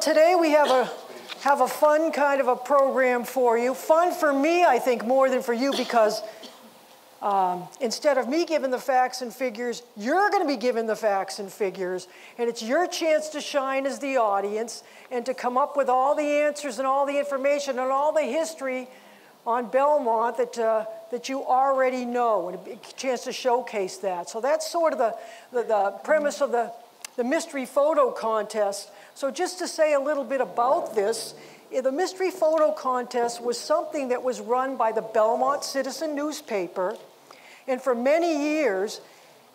Today we have a have a fun kind of a program for you. Fun for me, I think, more than for you because um, instead of me giving the facts and figures, you're going to be given the facts and figures, and it's your chance to shine as the audience and to come up with all the answers and all the information and all the history on Belmont that, uh, that you already know, and a chance to showcase that. So that's sort of the, the, the premise of the, the mystery photo contest. So just to say a little bit about this, eh, the mystery photo contest was something that was run by the Belmont Citizen newspaper. And for many years,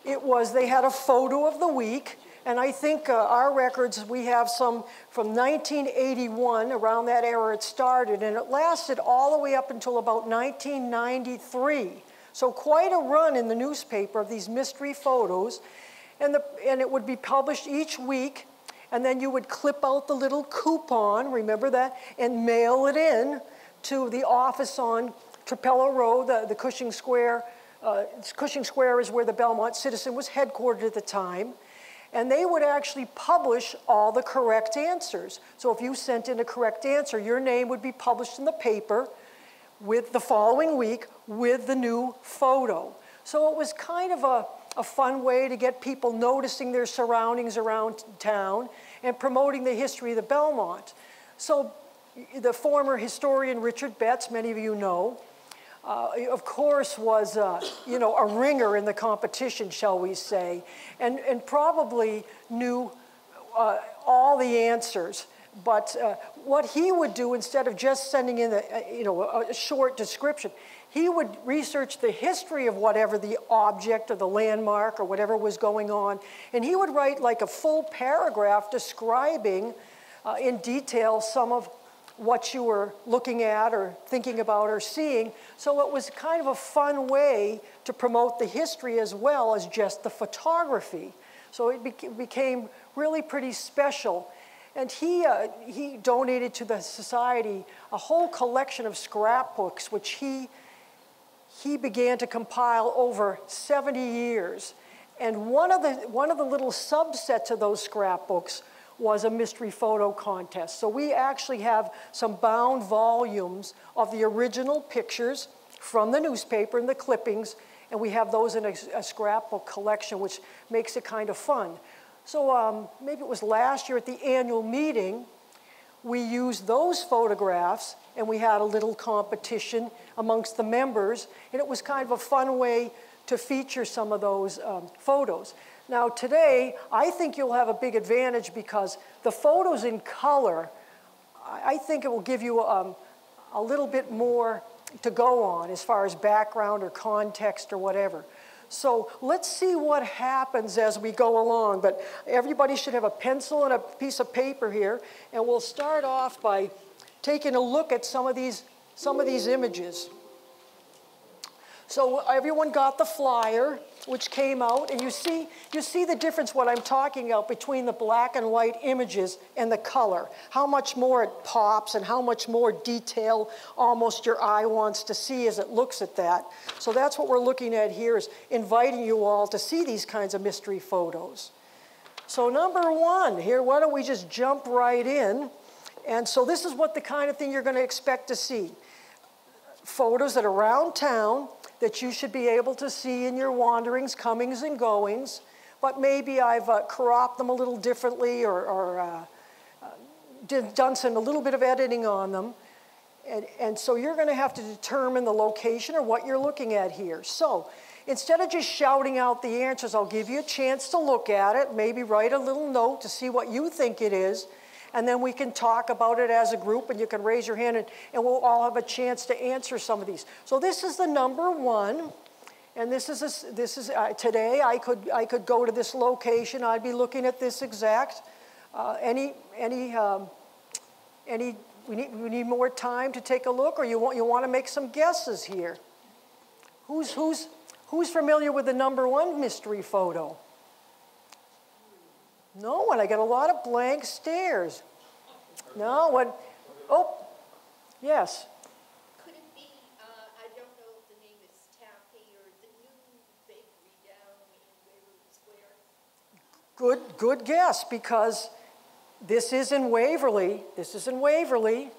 it was, they had a photo of the week, and I think uh, our records, we have some from 1981, around that era it started, and it lasted all the way up until about 1993. So quite a run in the newspaper of these mystery photos. And, the, and it would be published each week, and then you would clip out the little coupon, remember that, and mail it in to the office on Trapelo Road, the, the Cushing Square. Uh, Cushing Square is where the Belmont Citizen was headquartered at the time and they would actually publish all the correct answers. So if you sent in a correct answer, your name would be published in the paper with the following week with the new photo. So it was kind of a, a fun way to get people noticing their surroundings around town and promoting the history of the Belmont. So the former historian Richard Betts, many of you know, uh, of course, was uh, you know a ringer in the competition, shall we say, and and probably knew uh, all the answers. But uh, what he would do instead of just sending in you know a short description, he would research the history of whatever the object or the landmark or whatever was going on, and he would write like a full paragraph describing uh, in detail some of what you were looking at or thinking about or seeing. So it was kind of a fun way to promote the history as well as just the photography. So it beca became really pretty special. And he, uh, he donated to the society a whole collection of scrapbooks, which he, he began to compile over 70 years. And one of, the, one of the little subsets of those scrapbooks was a mystery photo contest. So we actually have some bound volumes of the original pictures from the newspaper and the clippings, and we have those in a, a scrapbook collection, which makes it kind of fun. So um, maybe it was last year at the annual meeting, we used those photographs and we had a little competition amongst the members, and it was kind of a fun way to feature some of those um, photos. Now today, I think you'll have a big advantage because the photos in color, I think it will give you um, a little bit more to go on as far as background or context or whatever. So let's see what happens as we go along. But everybody should have a pencil and a piece of paper here. And we'll start off by taking a look at some of these, some of these images. So everyone got the flyer, which came out, and you see, you see the difference, what I'm talking about, between the black and white images and the color. How much more it pops and how much more detail almost your eye wants to see as it looks at that. So that's what we're looking at here is inviting you all to see these kinds of mystery photos. So number one, here, why don't we just jump right in? And so this is what the kind of thing you're going to expect to see. Photos that are around town that you should be able to see in your wanderings, comings, and goings, but maybe I've uh, cropped them a little differently or, or uh, uh did, done some a little bit of editing on them. And, and so you're going to have to determine the location or what you're looking at here. So instead of just shouting out the answers, I'll give you a chance to look at it, maybe write a little note to see what you think it is, and then we can talk about it as a group and you can raise your hand and, and we'll all have a chance to answer some of these. So this is the number one. And this is, a, this is uh, today I could, I could go to this location. I'd be looking at this exact. Uh, any, any, um, any, we need, we need more time to take a look or you want, you want to make some guesses here? Who's, who's, who's familiar with the number one mystery photo? No one. I got a lot of blank stares. No one. Oh, yes. Could it be, uh, I don't know if the name is Taffy or the new bakery down in Waverly Square? Good, good guess because This is in Waverly. This is in Waverly.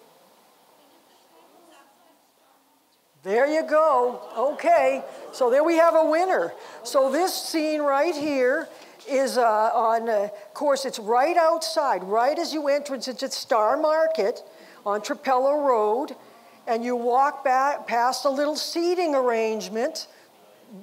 There you go. Okay, so there we have a winner. So this scene right here is uh, on, uh, of course, it's right outside, right as you enter into Star Market on Trapelo Road, and you walk back past a little seating arrangement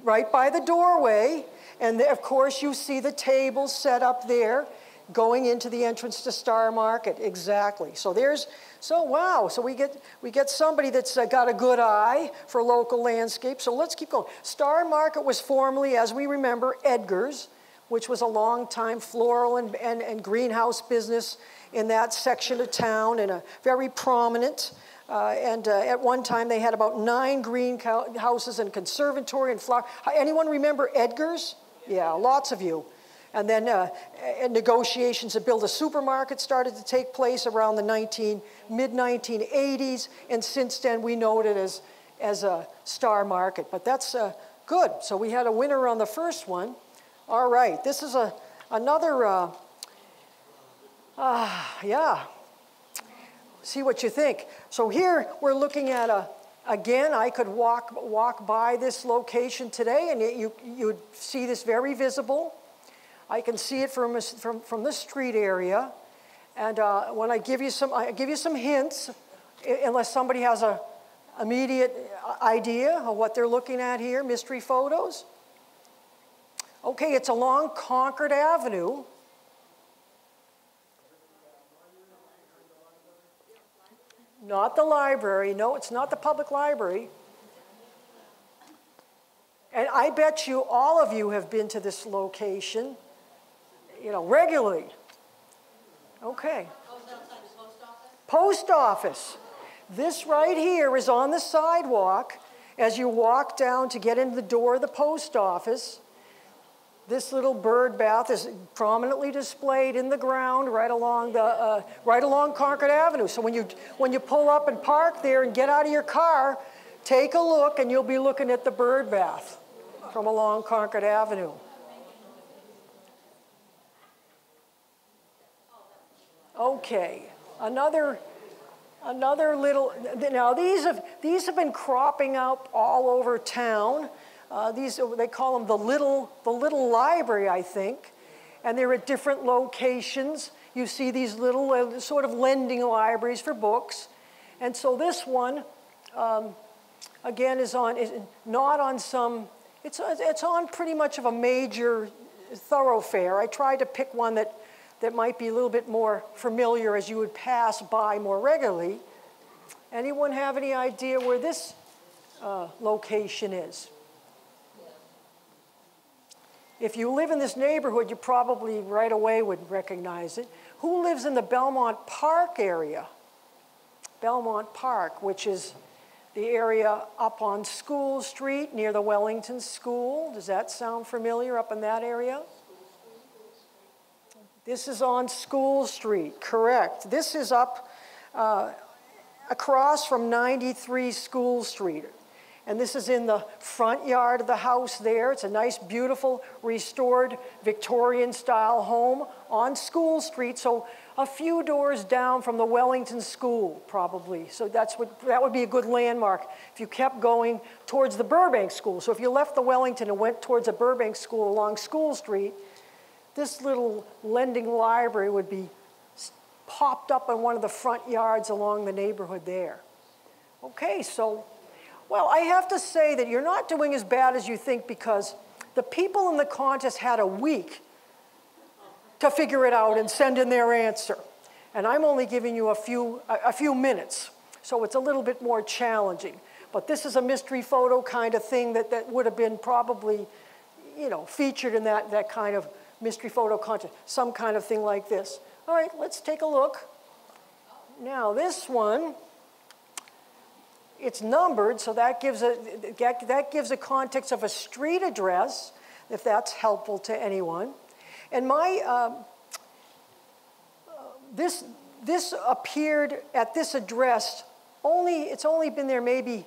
right by the doorway, and of course you see the tables set up there going into the entrance to Star Market. Exactly. So there's so wow. So we get we get somebody that's got a good eye for local landscape. So let's keep going. Star Market was formerly, as we remember, Edgar's which was a long time floral and, and, and greenhouse business in that section of town and a very prominent. Uh, and uh, at one time they had about nine greenhouses and conservatory and flower. Anyone remember Edgar's? Yeah, lots of you. And then uh, negotiations to build a supermarket started to take place around the 19, mid 1980s, and since then we know it as, as a star market. But that's uh, good. So we had a winner on the first one. All right, this is a, another, uh, uh, yeah, see what you think. So here we're looking at a, again, I could walk, walk by this location today and you, you'd see this very visible. I can see it from, from, from the street area. And uh, when I give you some, I give you some hints, unless somebody has a immediate idea of what they're looking at here, mystery photos. Okay, it's along Concord Avenue. Not the library. No, it's not the public library. And I bet you all of you have been to this location, you know, regularly. Okay. Post office. This right here is on the sidewalk as you walk down to get into the door of the post office. This little bird bath is prominently displayed in the ground right along, the, uh, right along Concord Avenue. So when you, when you pull up and park there and get out of your car, take a look and you'll be looking at the bird bath from along Concord Avenue. Okay, another, another little, now these have, these have been cropping up all over town. Uh, these, they call them the little, the little library, I think. And they're at different locations. You see these little uh, sort of lending libraries for books. And so this one, um, again, is on, is not on some, it's, it's on pretty much of a major thoroughfare. I tried to pick one that, that might be a little bit more familiar as you would pass by more regularly. Anyone have any idea where this uh, location is? If you live in this neighborhood, you probably right away would recognize it. Who lives in the Belmont Park area? Belmont Park, which is the area up on School Street near the Wellington School. Does that sound familiar up in that area? This is on School Street, correct. This is up uh, across from 93 School Street. And this is in the front yard of the house there. It's a nice, beautiful, restored Victorian style home on School Street. So a few doors down from the Wellington School, probably. So that's what, that would be a good landmark if you kept going towards the Burbank School. So if you left the Wellington and went towards the Burbank School along School Street, this little lending library would be popped up in one of the front yards along the neighborhood there. Okay, so well, I have to say that you're not doing as bad as you think because the people in the contest had a week to figure it out and send in their answer. And I'm only giving you a few, a, a few minutes, so it's a little bit more challenging. But this is a mystery photo kind of thing that, that would have been probably, you know, featured in that, that kind of mystery photo contest, some kind of thing like this. All right, let's take a look. Now, this one it's numbered, so that gives a, that gives a context of a street address, if that's helpful to anyone. And my, um, this, this appeared at this address only, it's only been there maybe,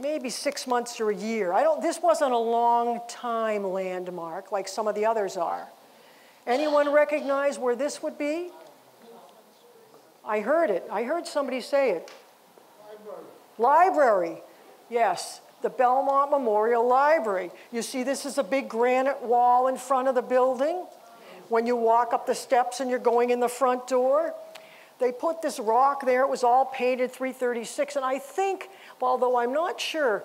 maybe six months or a year. I don't, this wasn't a long time landmark like some of the others are. Anyone recognize where this would be? I heard it. I heard somebody say it. Library. Yes, the Belmont Memorial Library. You see, this is a big granite wall in front of the building. When you walk up the steps and you're going in the front door, they put this rock there. It was all painted 336. And I think, although I'm not sure,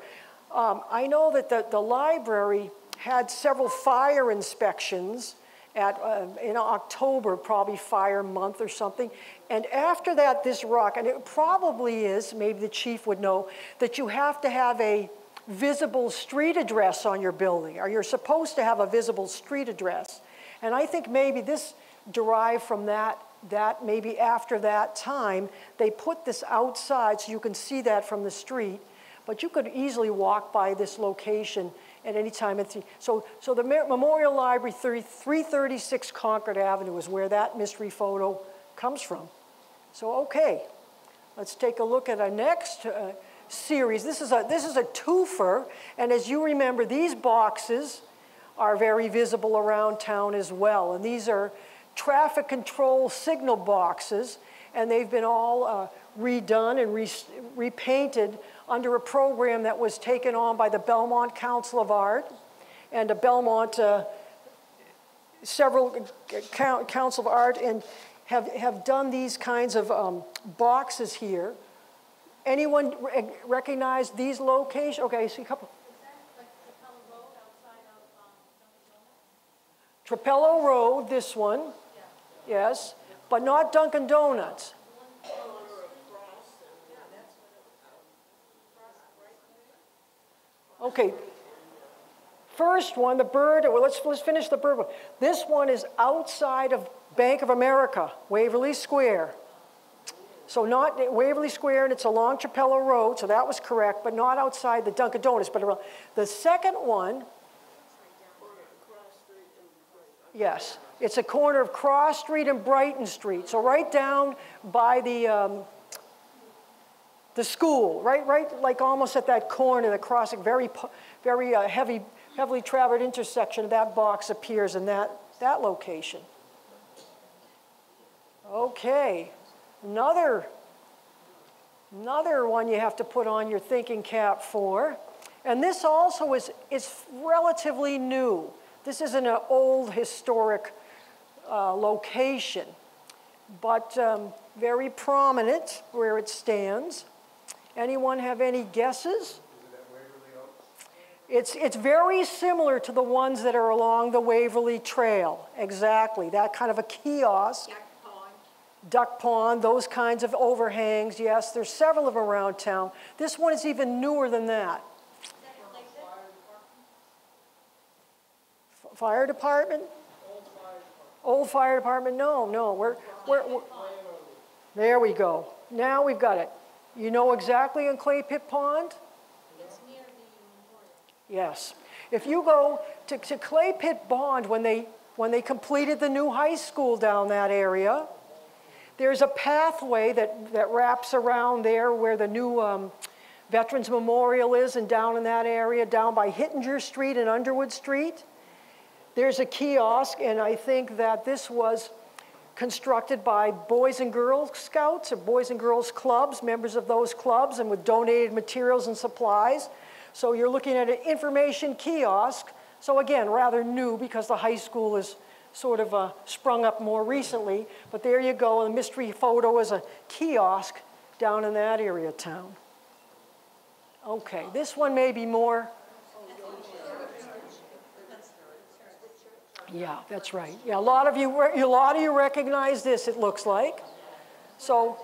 um, I know that the, the library had several fire inspections at, uh, in October, probably fire month or something. And after that, this rock, and it probably is, maybe the chief would know, that you have to have a visible street address on your building, or you're supposed to have a visible street address. And I think maybe this derived from that, that maybe after that time, they put this outside so you can see that from the street, but you could easily walk by this location at any time. So, so the Memorial Library, 30, 336 Concord Avenue is where that mystery photo comes from. So, okay, let's take a look at our next uh, series. This is, a, this is a twofer, and as you remember, these boxes are very visible around town as well. And these are traffic control signal boxes, and they've been all uh, redone and re repainted under a program that was taken on by the Belmont Council of Art and a Belmont, uh, several Council of Art, and have, have done these kinds of um, boxes here. Anyone re recognize these locations? Okay, I see a couple. Trapelo Road, this one. Yes, but not Dunkin' Donuts. Okay, first one, the bird, well, let's, let's finish the bird one. This one is outside of Bank of America, Waverly Square. So not Waverly Square, and it's along Trapelo Road, so that was correct, but not outside the Dunkin' Donuts. But around. the second one, yes, it's a corner of Cross Street and Brighton Street. So right down by the um, the school, right, right, like almost at that corner, the crossing, very, very uh, heavy, heavily traveled intersection. That box appears in that that location. Okay, another, another one you have to put on your thinking cap for. And this also is, is relatively new. This isn't an old historic uh, location, but um, very prominent where it stands. Anyone have any guesses? It's, it's very similar to the ones that are along the Waverly Trail. Exactly. That kind of a kiosk duck pond, those kinds of overhangs. Yes, there's several of them around town. This one is even newer than that. Fire department? Old fire department? No, no. We're, we're, we're, there we go. Now we've got it. You know exactly in Clay Pit Pond? Yes. If you go to, to Clay Pit Pond when they, when they completed the new high school down that area, there's a pathway that, that wraps around there where the new um, Veterans Memorial is and down in that area, down by Hittinger Street and Underwood Street. There's a kiosk, and I think that this was constructed by Boys and Girls Scouts or Boys and Girls Clubs, members of those clubs, and with donated materials and supplies. So you're looking at an information kiosk. So again, rather new because the high school is sort of uh, sprung up more recently. But there you go, a mystery photo is a kiosk down in that area of town. Okay, this one may be more. Yeah, that's right. Yeah, a lot of you, a lot of you recognize this. It looks like. So,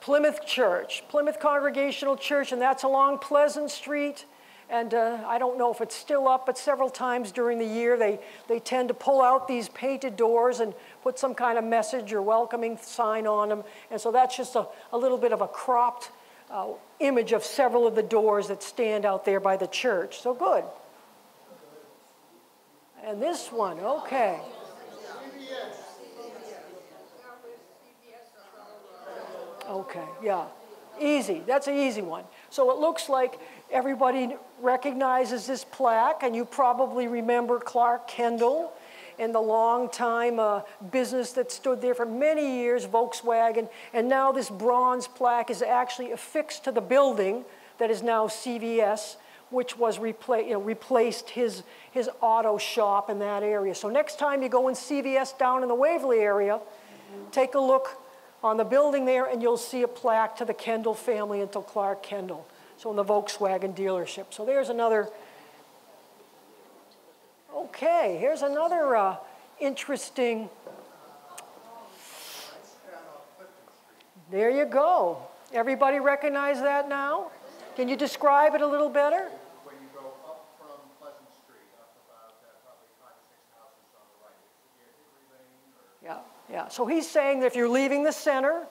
Plymouth Church, Plymouth Congregational Church, and that's along Pleasant Street. And uh, I don't know if it's still up, but several times during the year they, they tend to pull out these painted doors and put some kind of message or welcoming sign on them. And so that's just a, a little bit of a cropped uh, image of several of the doors that stand out there by the church. So good. And this one, okay. Okay, yeah. Easy. That's an easy one. So it looks like Everybody recognizes this plaque, and you probably remember Clark Kendall and the long time uh, business that stood there for many years, Volkswagen. And now this bronze plaque is actually affixed to the building that is now CVS, which was repla- you know, replaced his, his auto shop in that area. So next time you go in CVS down in the Waverly area, take a look on the building there and you'll see a plaque to the Kendall family until Clark Kendall. So in the Volkswagen dealership. So there's another. Okay, here's another uh, interesting. There you go. Everybody recognize that now? Can you describe it a little better? When you go up from Pleasant Street, up about uh, probably five or six houses on the right, it's Lane Yeah, yeah. So he's saying that if you're leaving the center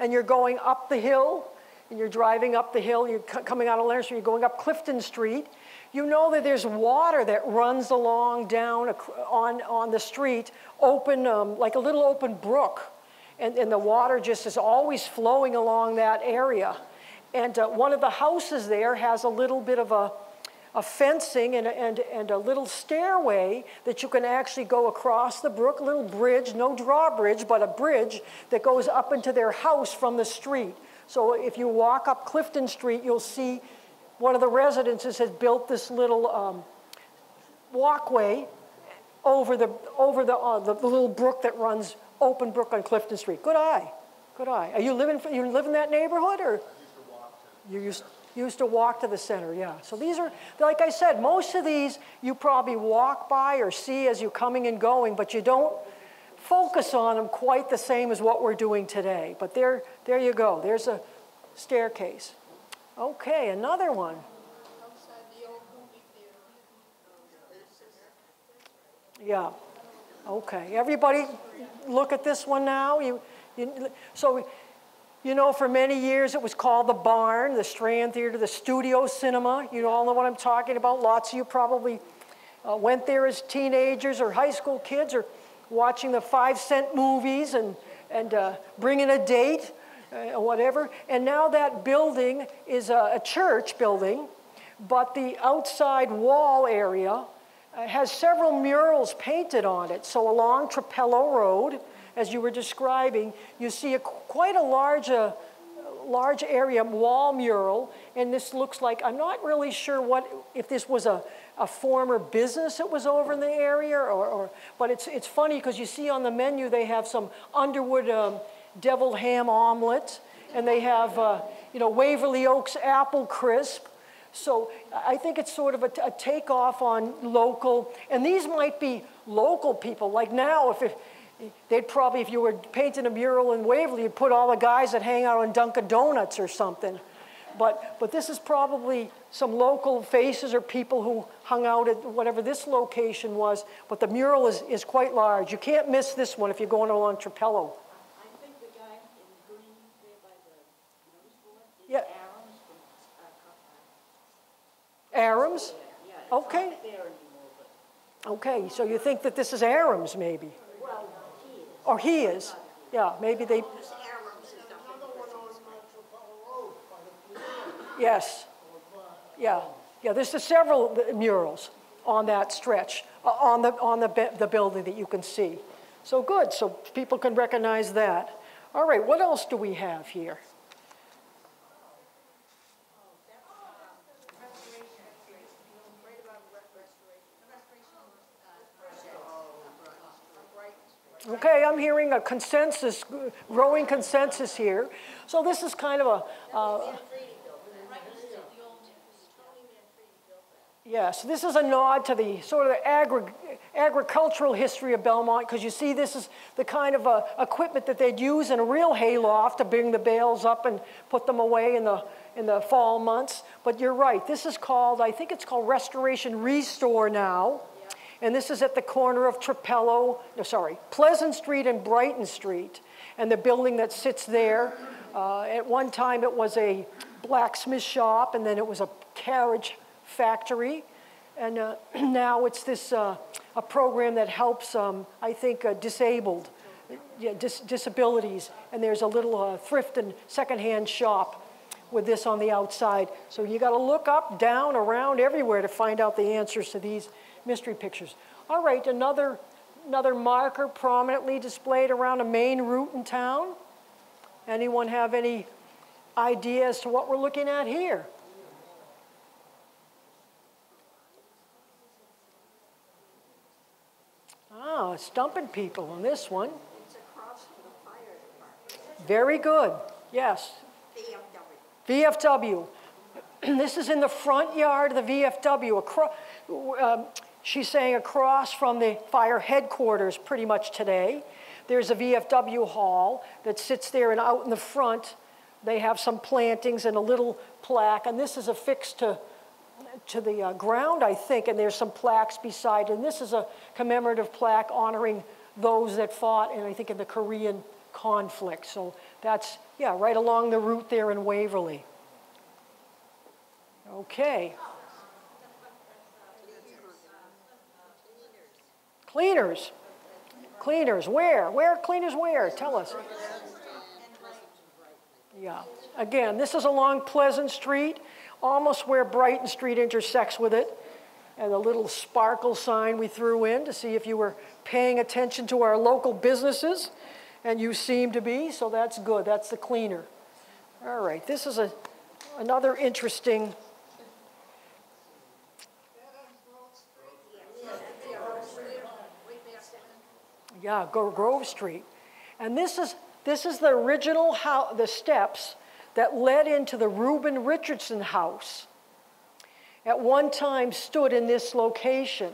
and you're going up the hill, and you're driving up the hill, you're coming out of Leonard Street, you're going up Clifton Street, you know that there's water that runs along down on, on the street, open, um, like a little open brook. And, and the water just is always flowing along that area. And uh, one of the houses there has a little bit of a, a fencing and a, and, and a little stairway that you can actually go across the brook, a little bridge, no drawbridge, but a bridge that goes up into their house from the street. So if you walk up Clifton Street, you'll see one of the residences has built this little um, walkway over the over the, uh, the the little brook that runs open brook on Clifton Street. Good eye, good eye. Are you living you live in that neighborhood or? You used used to walk to the center, yeah. So these are like I said, most of these you probably walk by or see as you're coming and going, but you don't focus on them quite the same as what we're doing today. But there, there you go. There's a staircase. Okay, another one. Yeah. Okay. Everybody, look at this one now. You, you, so, you know, for many years it was called the Barn, the Strand Theater, the Studio Cinema. You all know what I'm talking about. Lots of you probably uh, went there as teenagers or high school kids or watching the five cent movies and, and uh, bringing a date uh, or whatever. And now that building is a, a church building, but the outside wall area uh, has several murals painted on it. So along Trapelo Road, as you were describing, you see a, quite a large, uh, large area wall mural, and this looks like, I'm not really sure what, if this was a, a former business that was over in the area, or, or but it's, it's funny because you see on the menu they have some Underwood um, deviled ham omelet, and they have, uh, you know, Waverly Oaks apple crisp. So I think it's sort of a, a takeoff on local, and these might be local people. Like now, if it, they'd probably, if you were painting a mural in Waverly, you'd put all the guys that hang out on Dunkin' Donuts or something. But, but this is probably some local faces or people who hung out at whatever this location was. But the mural is, is quite large. You can't miss this one if you're going along Trapelo. I think the guy in green there by the notice board is Yeah. From, uh, Arams? yeah, Okay. anymore, Okay, so you think that this is Arams maybe? Or he is? Yeah, maybe they, yes. Yeah, yeah, there's the several murals on that stretch, uh, on the, on the, the building that you can see. So good, so people can recognize that. All right, what else do we have here? Okay, I'm hearing a consensus, growing consensus here. So this is kind of a, uh, Yes, this is a nod to the sort of the agri- agricultural history of Belmont because you see this is the kind of uh, equipment that they'd use in a real hayloft to bring the bales up and put them away in the, in the fall months. But you're right, this is called, I think it's called Restoration Restore now. And this is at the corner of Trapelo, no, sorry, Pleasant Street and Brighton Street. And the building that sits there, uh, at one time it was a blacksmith shop and then it was a carriage factory. And uh, now it's this, uh, a program that helps, um, I think, uh, disabled, yeah, dis- disabilities. And there's a little uh, thrift and secondhand shop with this on the outside. So you got to look up, down, around, everywhere to find out the answers to these mystery pictures. All right, another another marker prominently displayed around a main route in town. Anyone have any idea as to what we're looking at here? Ah, stumping people on this one. It's across from the fire department. Very good. Yes. BMW. VFW. this is in the front yard of the VFW. Acro- um, she's saying across from the fire headquarters pretty much today. There's a VFW hall that sits there, and out in the front, they have some plantings and a little plaque. And this is affixed to, to the uh, ground, I think, and there's some plaques beside. And this is a commemorative plaque honoring those that fought, and I think in the Korean conflict. So that's, yeah, right along the route there in Waverly. Okay. Cleaners. Cleaners, where? Where cleaners where? Tell us. Yeah. Again, this is along Pleasant Street, almost where Brighton Street intersects with it. And the little sparkle sign we threw in to see if you were paying attention to our local businesses. And you seem to be, so that's good. That's the cleaner. All right, this is a, another interesting Yeah, Grove Street. And this is, this is the original the steps that led into the Reuben Richardson house. At one time stood in this location.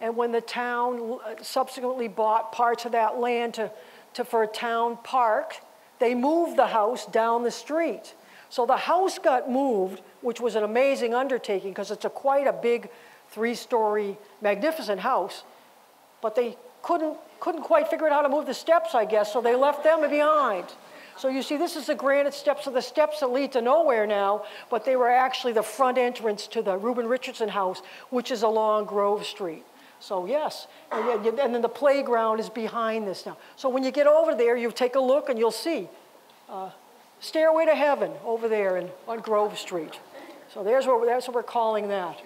And when the town uh, subsequently bought parts of that land to, to, for a town park, they moved the house down the street. So the house got moved, which was an amazing undertaking because it's a quite a big three story, magnificent house. But they couldn't, couldn't quite figure out how to move the steps, I guess, so they left them behind. So you see, this is the granite steps of the steps that lead to nowhere now, but they were actually the front entrance to the Reuben Richardson house, which is along Grove Street. So yes, and, and then the playground is behind this now. So when you get over there, you take a look and you'll see uh, Stairway to Heaven over there in, on Grove Street. So there's what, that's what we're calling that.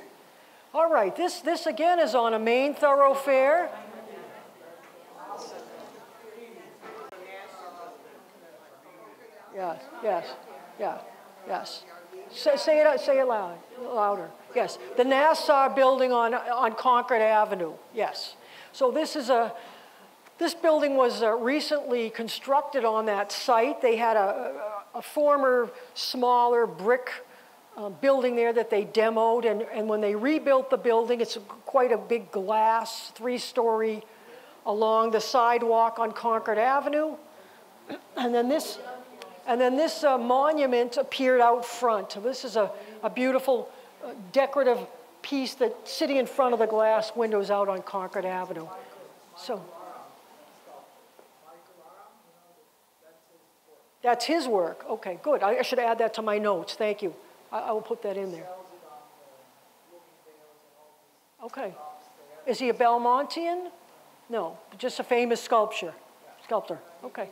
All right, this, this again is on a main thoroughfare. Yes, yes, yeah, yes. Say, say it, say it loud, louder. Yes, the Nassau building on, on Concord Avenue. Yes. So this is a, this building was uh, recently constructed on that site. They had a, a, former smaller brick uh, building there that they demoed, and, and when they rebuilt the building, it's quite a big glass, three story along the sidewalk on Concord Avenue. And then this, and then this uh, monument appeared out front. This is a, a beautiful uh, decorative piece that's sitting in front of the glass windows out on Concord Avenue. So that's his work. Okay, good. I, I should add that to my notes. Thank you. I, I will put that in there. Okay. Is he a Belmontian? No, just a famous sculpture, sculptor. Okay.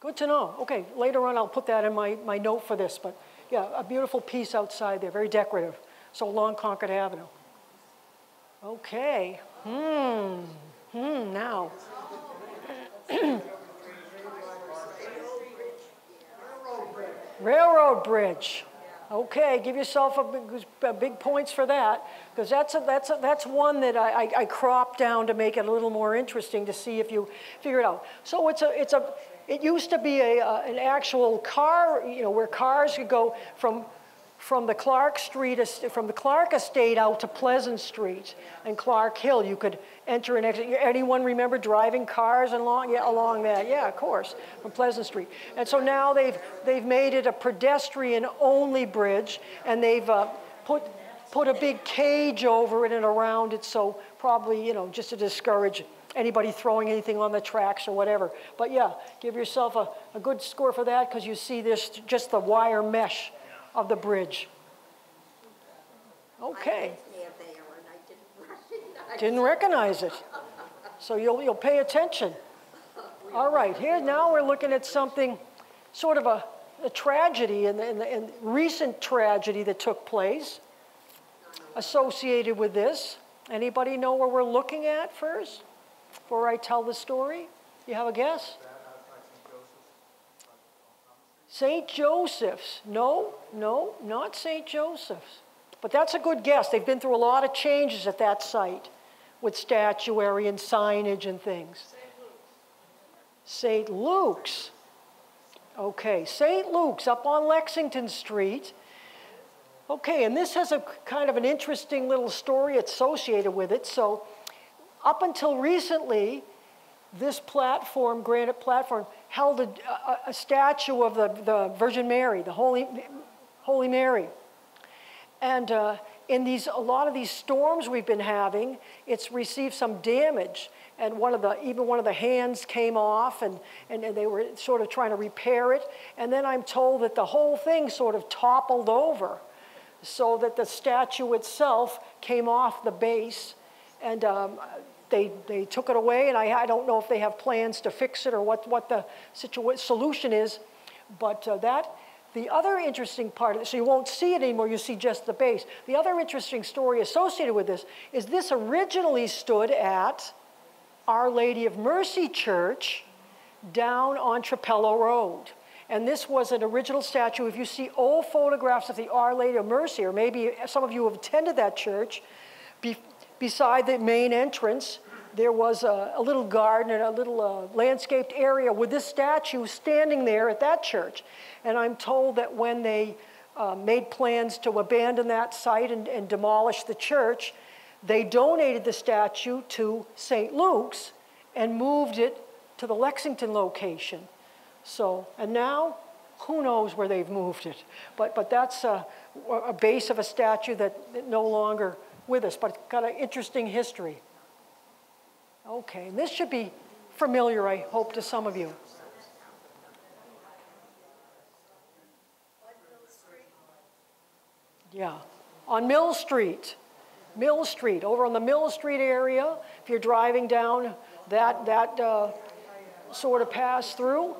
Good to know. Okay, later on I'll put that in my, my note for this, but yeah, a beautiful piece outside there, very decorative. So along Concord Avenue. Okay. Hmm. Hmm. Now. Railroad bridge. Okay, give yourself a big, a big points for that because that's a, that's a, that's one that I, I, I cropped down to make it a little more interesting to see if you figure it out. So it's a it's a it used to be a, uh, an actual car, you know, where cars could go from, from the Clark Street, from the Clark Estate out to Pleasant Street and Clark Hill. You could enter and exit. Anyone remember driving cars along, yeah, along that? Yeah, of course, from Pleasant Street. And so now they've, they've made it a pedestrian-only bridge, and they've uh, put, put a big cage over it and around it, so probably, you know, just to discourage anybody throwing anything on the tracks or whatever. But yeah, give yourself a, a good score for that because you see this, just the wire mesh of the bridge. Okay. Didn't recognize it. So you'll, you'll pay attention. All right, here now we're looking at something sort of a, a tragedy and, and, and recent tragedy that took place associated with this. Anybody know where we're looking at first before I tell the story? You have a guess? St. Joseph's. No, no, not St. Joseph's. But that's a good guess. They've been through a lot of changes at that site with statuary and signage and things. St. Luke's. Okay, St. Luke's up on Lexington Street. Okay, and this has a kind of an interesting little story associated with it. So, up until recently, this platform, granite platform, held a, a, a statue of the, the Virgin Mary, the Holy, Holy Mary. And uh, in these, a lot of these storms we've been having, it's received some damage. And one of the, even one of the hands came off, and, and, and they were sort of trying to repair it. And then I'm told that the whole thing sort of toppled over so that the statue itself came off the base. And um, they, they took it away, and I, I don't know if they have plans to fix it or what, what the situa- solution is. But uh, that the other interesting part of it, so you won't see it anymore, you see just the base. The other interesting story associated with this is this originally stood at Our Lady of Mercy Church down on Trapelo Road. And this was an original statue. If you see old photographs of the Our Lady of Mercy, or maybe some of you have attended that church, beside the main entrance, there was a, a little garden and a little uh, landscaped area with this statue standing there at that church. And I'm told that when they uh, made plans to abandon that site and, and demolish the church, they donated the statue to St. Luke's and moved it to the Lexington location. So, and now, who knows where they've moved it? But, but that's a, a base of a statue that, that no longer with us, but got an interesting history. Okay, this should be familiar, I hope, to some of you. Yeah, on Mill Street. Mill Street, over on the Mill Street area, if you're driving down that, that uh, sort of pass through,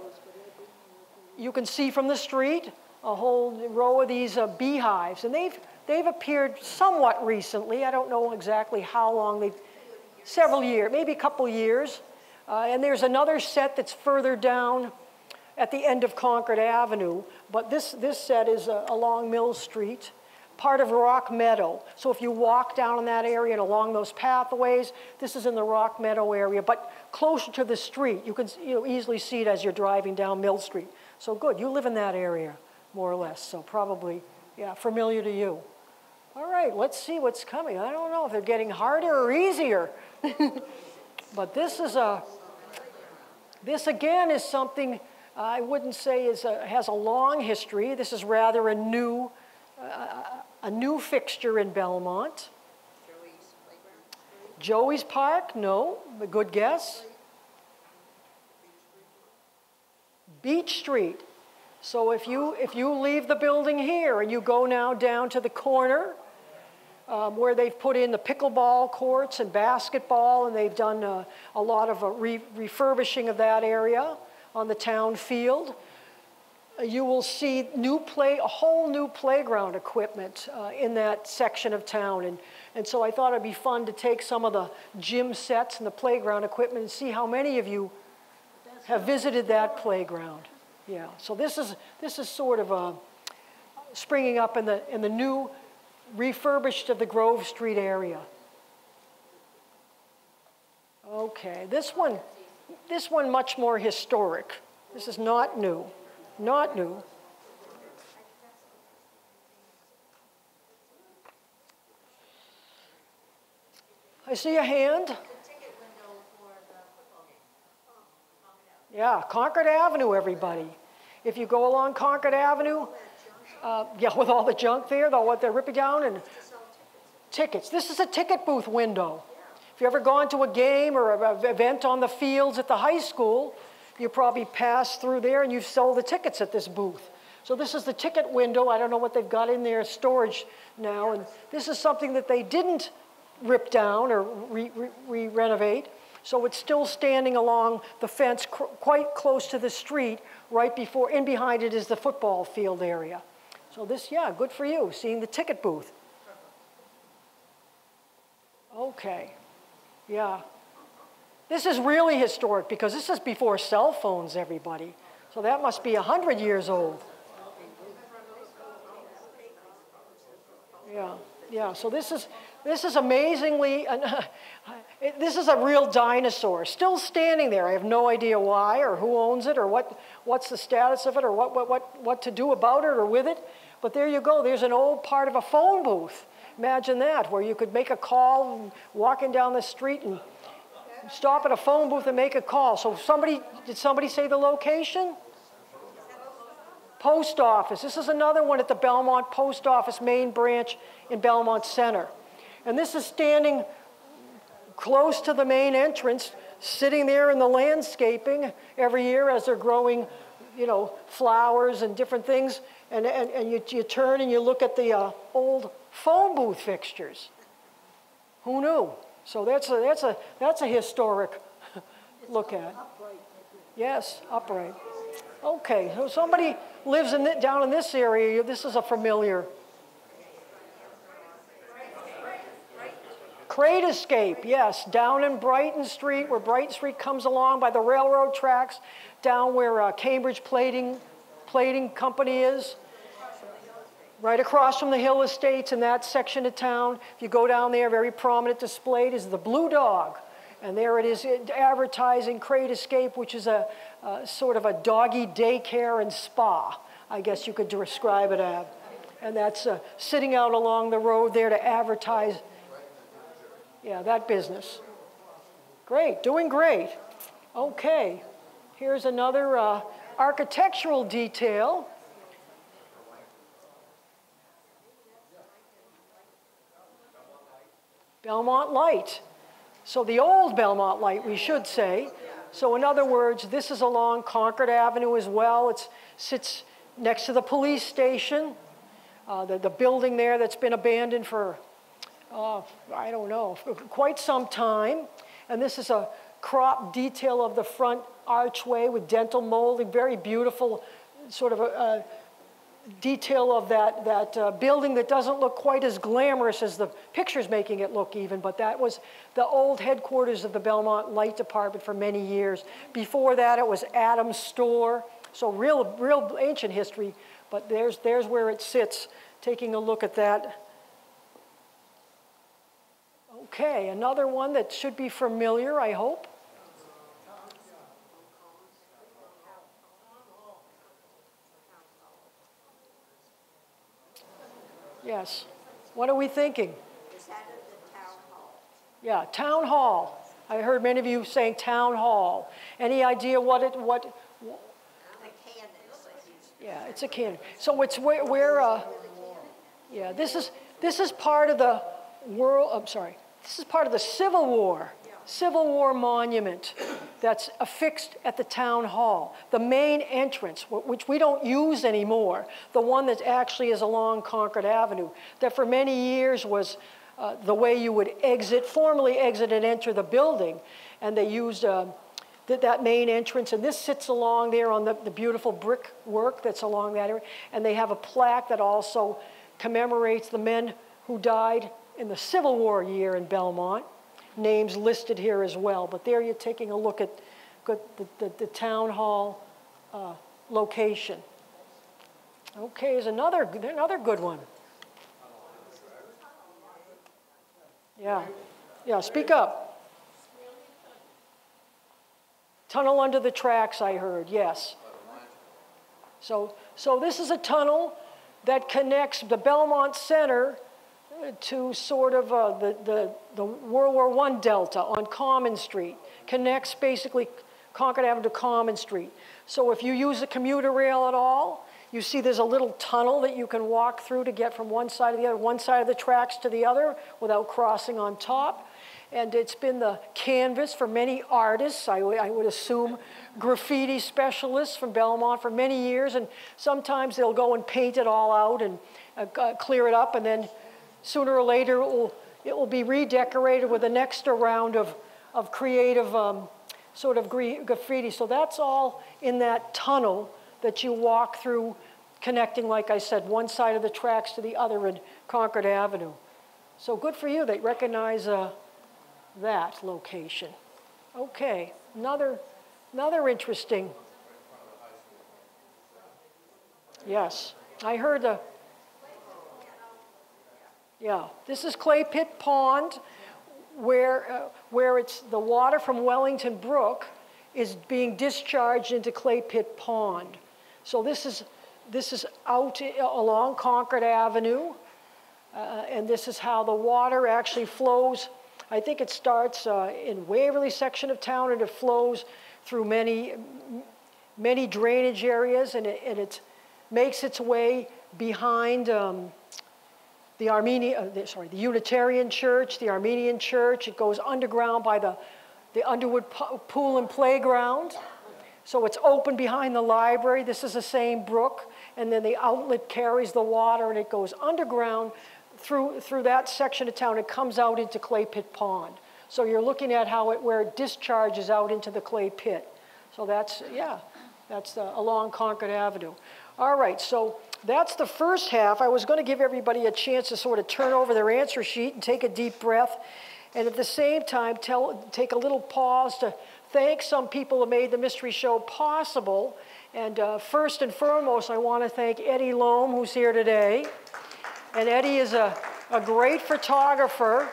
you can see from the street a whole row of these uh, beehives. And they've, they've appeared somewhat recently. I don't know exactly how long they've, several years, maybe a couple years. Uh, and there's another set that's further down at the end of Concord Avenue. But this, this set is uh, along Mill Street part of Rock Meadow. So if you walk down in that area and along those pathways, this is in the Rock Meadow area, but closer to the street. You can you know, easily see it as you're driving down Mill Street. So good, you live in that area, more or less. So probably, yeah, familiar to you. All right, let's see what's coming. I don't know if they're getting harder or easier. but this is a, this again is something I wouldn't say is a, has a long history. This is rather a new, uh, a new fixture in Belmont. Joey's. Joey's Park, no, a good guess. Beech Street. So if you, if you leave the building here and you go now down to the corner um, where they've put in the pickleball courts and basketball, and they've done uh, a lot of uh, re- refurbishing of that area on the town field, you will see new play, a whole new playground equipment uh, in that section of town. And, and so I thought it'd be fun to take some of the gym sets and the playground equipment and see how many of you have visited that playground. Yeah, so this is, this is sort of a, springing up in the, in the new refurbished of the Grove Street area. Okay, this one, this one much more historic. This is not new. Not new. I see a hand. Yeah, Concord Avenue, everybody. If you go along Concord Avenue, uh, yeah, with all the junk there, though, what they're ripping down and tickets. This is a ticket booth window. If you ever gone to a game or an event on the fields at the high school, you probably pass through there and you sell the tickets at this booth. So this is the ticket window. I don't know what they've got in their storage now. And this is something that they didn't rip down or re-renovate. Re re so it's still standing along the fence quite close to the street right before, in behind it is the football field area. So this, yeah, good for you, seeing the ticket booth. Okay, yeah. This is really historic because this is before cell phones, everybody. So that must be 100 years old. Yeah, yeah. So this is this is amazingly. this is a real dinosaur, still standing there. I have no idea why or who owns it or what what's the status of it or what what what what to do about it or with it. But there you go. There's an old part of a phone booth. Imagine that, where you could make a call walking down the street and stop at a phone booth and make a call. So somebody did somebody say the location? Post office. This is another one at the Belmont Post Office main branch in Belmont Center. And this is standing close to the main entrance, sitting there in the landscaping every year as they're growing, you know, flowers and different things. And, and, and you, you turn and you look at the uh, old phone booth fixtures. Who knew? So that's a, that's a, that's a historic look at. Yes, upright. Okay, so somebody lives in the, down in this area. This is a familiar. Crate Escape, yes, down in Brighton Street, where Brighton Street comes along by the railroad tracks, down where uh, Cambridge Plating, Plating Company is, right across from the Hill Estates in that section of town. If you go down there, very prominent displayed is the Blue Dog. And there it is advertising Crate Escape, which is a, sort of a doggy daycare and spa, I guess you could describe it as. And that's uh, sitting out along the road there to advertise, yeah, that business. Great, doing great. Okay, here's another uh, architectural detail. Belmont Light. So the old Belmont Light, we should say. So in other words, this is along Concord Avenue as well. It sits next to the police station, uh, the, the building there that's been abandoned for, uh, I don't know, quite some time. And this is a crop detail of the front archway with dental molding, very beautiful sort of a, a detail of that, that uh, building that doesn't look quite as glamorous as the picture's making it look even, but that was the old headquarters of the Belmont Light Department for many years. Before that, it was Adams Store, so real, real ancient history, but there's, there's where it sits, taking a look at that. Okay, another one that should be familiar, I hope. Yes. What are we thinking? Is that at the town hall? Yeah, town hall. I heard many of you saying town hall. Any idea what it, what? Yeah, it's a cannon. So it's where, where uh, yeah, this is, this is part of the world, I'm sorry, this is part of the Civil War, Civil War monument that's affixed at the town hall. The main entrance, which we don't use anymore, the one that actually is along Concord Avenue, that for many years was uh, the way you would exit, formally exit and enter the building. And they used uh, th that main entrance, and this sits along there on the, the beautiful brick work that's along that area. And they have a plaque that also commemorates the men who died in the Civil War year in Belmont names listed here as well. But there you're taking a look at the, the, the town hall uh, location. Okay, is another, another good one. Yeah, yeah, speak up. Tunnel under the tracks, I heard, yes. So, so this is a tunnel that connects the Belmont Center to sort of uh, the, the, the World War I Delta on Common Street, connects basically Concord Avenue to Common Street. So if you use a commuter rail at all, you see there's a little tunnel that you can walk through to get from one side of the other, one side of the tracks to the other without crossing on top. And it's been the canvas for many artists, I, I would assume graffiti specialists from Belmont for many years. And sometimes they'll go and paint it all out and uh, clear it up and then sooner or later it will, it will be redecorated with an extra round of, of creative um, sort of graffiti. So that's all in that tunnel that you walk through, connecting, like I said, one side of the tracks to the other in Concord Avenue. So good for you, they recognize uh, that location. Okay, another, another interesting. Yes, I heard the, yeah, this is Clay Pit Pond, where, uh, where it's the water from Wellington Brook is being discharged into Clay Pit Pond. So this is, this is out along Concord Avenue, uh, and this is how the water actually flows. I think it starts uh, in Waverly section of town and it flows through many, many drainage areas, and it, and it makes its way behind. Um, the Armenian, uh, sorry, the Unitarian Church, the Armenian Church. It goes underground by the, the Underwood Pool and Playground. So it's open behind the library. This is the same brook. And then the outlet carries the water and it goes underground through, through that section of town. It comes out into Clay Pit Pond. So you're looking at how it, where it discharges out into the clay pit. So that's, yeah, that's uh, along Concord Avenue. All right, so that's the first half. I was going to give everybody a chance to sort of turn over their answer sheet and take a deep breath, and at the same time, tell, take a little pause to thank some people who made the mystery show possible. And uh, first and foremost, I want to thank Eddie Loam, who's here today. And Eddie is a, a great photographer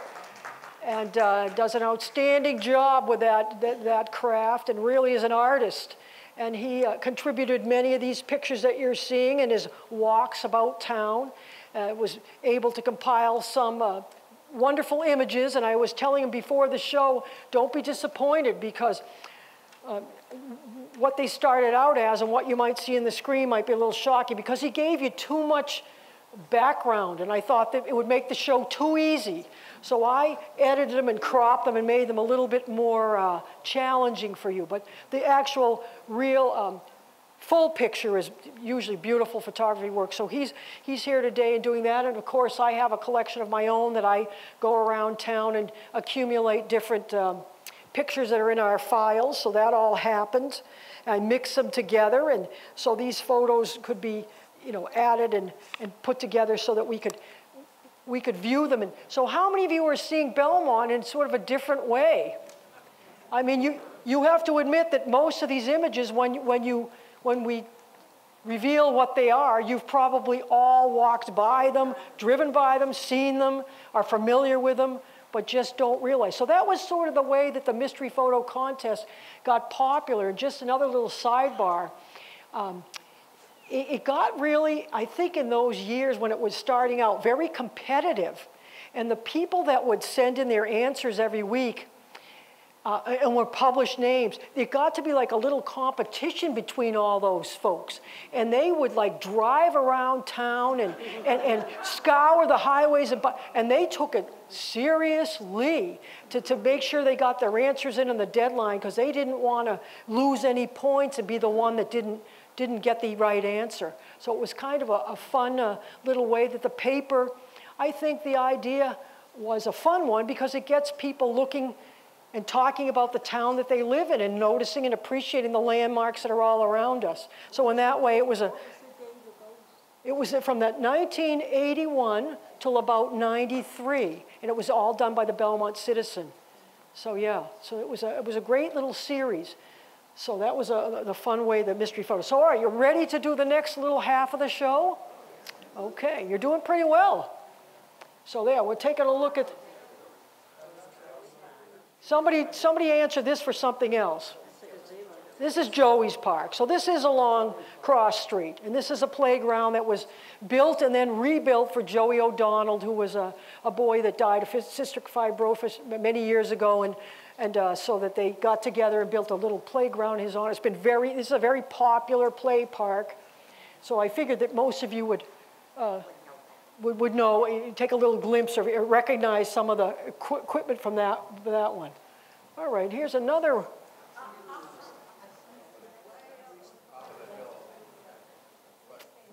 and uh, does an outstanding job with that, that, that craft and really is an artist and he uh, contributed many of these pictures that you're seeing in his walks about town. Uh, was able to compile some uh, wonderful images, and I was telling him before the show, don't be disappointed because uh, what they started out as and what you might see in the screen might be a little shocking because he gave you too much background, and I thought that it would make the show too easy. So I edited them and cropped them and made them a little bit more uh, challenging for you. But the actual, real, um, full picture is usually beautiful photography work. So he's, he's here today and doing that. And of course, I have a collection of my own that I go around town and accumulate different um, pictures that are in our files. So that all happened. I mix them together. And so these photos could be you know, added and, and put together so that we could we could view them. And so, how many of you are seeing Belmont in sort of a different way? I mean, you, you have to admit that most of these images, when, when, you, when we reveal what they are, you've probably all walked by them, driven by them, seen them, are familiar with them, but just don't realize. So, that was sort of the way that the mystery photo contest got popular. And just another little sidebar. Um, it, it got really, I think, in those years when it was starting out, very competitive. And the people that would send in their answers every week uh, and were published names, it got to be like a little competition between all those folks. And they would like drive around town and, and, and scour the highways, and, and they took it seriously to, to make sure they got their answers in on the deadline because they didn't want to lose any points and be the one that didn't didn't get the right answer. So it was kind of a, a fun uh, little way that the paper, I think the idea was a fun one because it gets people looking and talking about the town that they live in and noticing and appreciating the landmarks that are all around us. So in that way, it was a it was from that 1981 till about 93, and it was all done by the Belmont Citizen. So yeah, so it was a, it was a great little series. So that was uh, a, the fun way, the mystery photo. So, all right, you ready to do the next little half of the show? Okay, you're doing pretty well. So there, we're taking a look at. Somebody, somebody answer this for something else. This is Joey's Park. So this is along Cross Street. And this is a playground that was built and then rebuilt for Joey O'Donnell, who was a, a boy that died of cystic fibrosis many years ago. And and uh, so that they got together and built a little playground in his honor. It's been very, this is a very popular play park. So I figured that most of you would, uh, would, would know, eh, take a little glimpse or recognize some of the equipment from that, that one. All right, here's another.